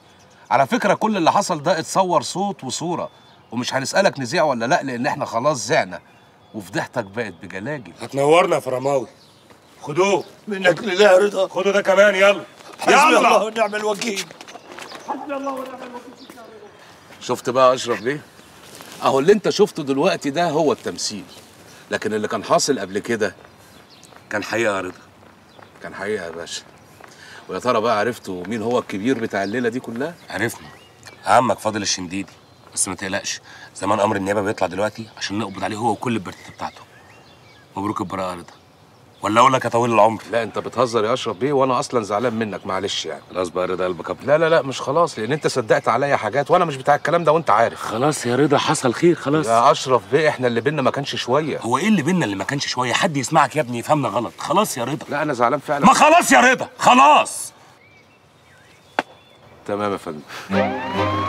على فكرة كل اللي حصل ده اتصور صوت وصورة. ومش هنسألك نذيع ولا لأ لأن إحنا خلاص زعنا. وفضحتك بقت بجلاجل. هتنورنا يا فرماوي. خدوه. منك لله يا رضا. خدوا ده كمان يلا. حسبي الله ونعم الوكيل. حسبي الله ونعم الوكيل. شفت بقى يا أشرف بيه أهو اللي أنت شفته دلوقتي ده هو التمثيل. لكن اللي كان حاصل قبل كده كان حقيقة يا رضا. كان حقيقة يا باشا. ويا ترى بقى عرفتوا مين هو الكبير بتاع الليلة دي كلها؟ عرفنا. عمك فاضل الشنديدي. بس ما تقلقش. زمان أمر النيابة بيطلع دلوقتي عشان نقبض عليه هو وكل البرتيته بتاعته. مبروك البراءة يا رضا. ولا أقول لك يا طويل العمر. لا أنت بتهزر يا أشرف بيه وأنا أصلا زعلان منك معلش يعني. خلاص بقى رضا قلبك أبيض. لا لا لا مش خلاص لأن أنت صدقت عليا حاجات وأنا مش بتاع الكلام ده وأنت عارف. خلاص يا رضا حصل خير خلاص. يا أشرف بيه إحنا اللي بينا ما كانش شوية. هو إيه اللي بينا اللي ما كانش شوية؟ حد يسمعك يا ابني يفهمنا غلط. خلاص يا رضا. لا أنا زعلان فعلا. ما خلاص يا رضا خلاص. تمام يا فندم.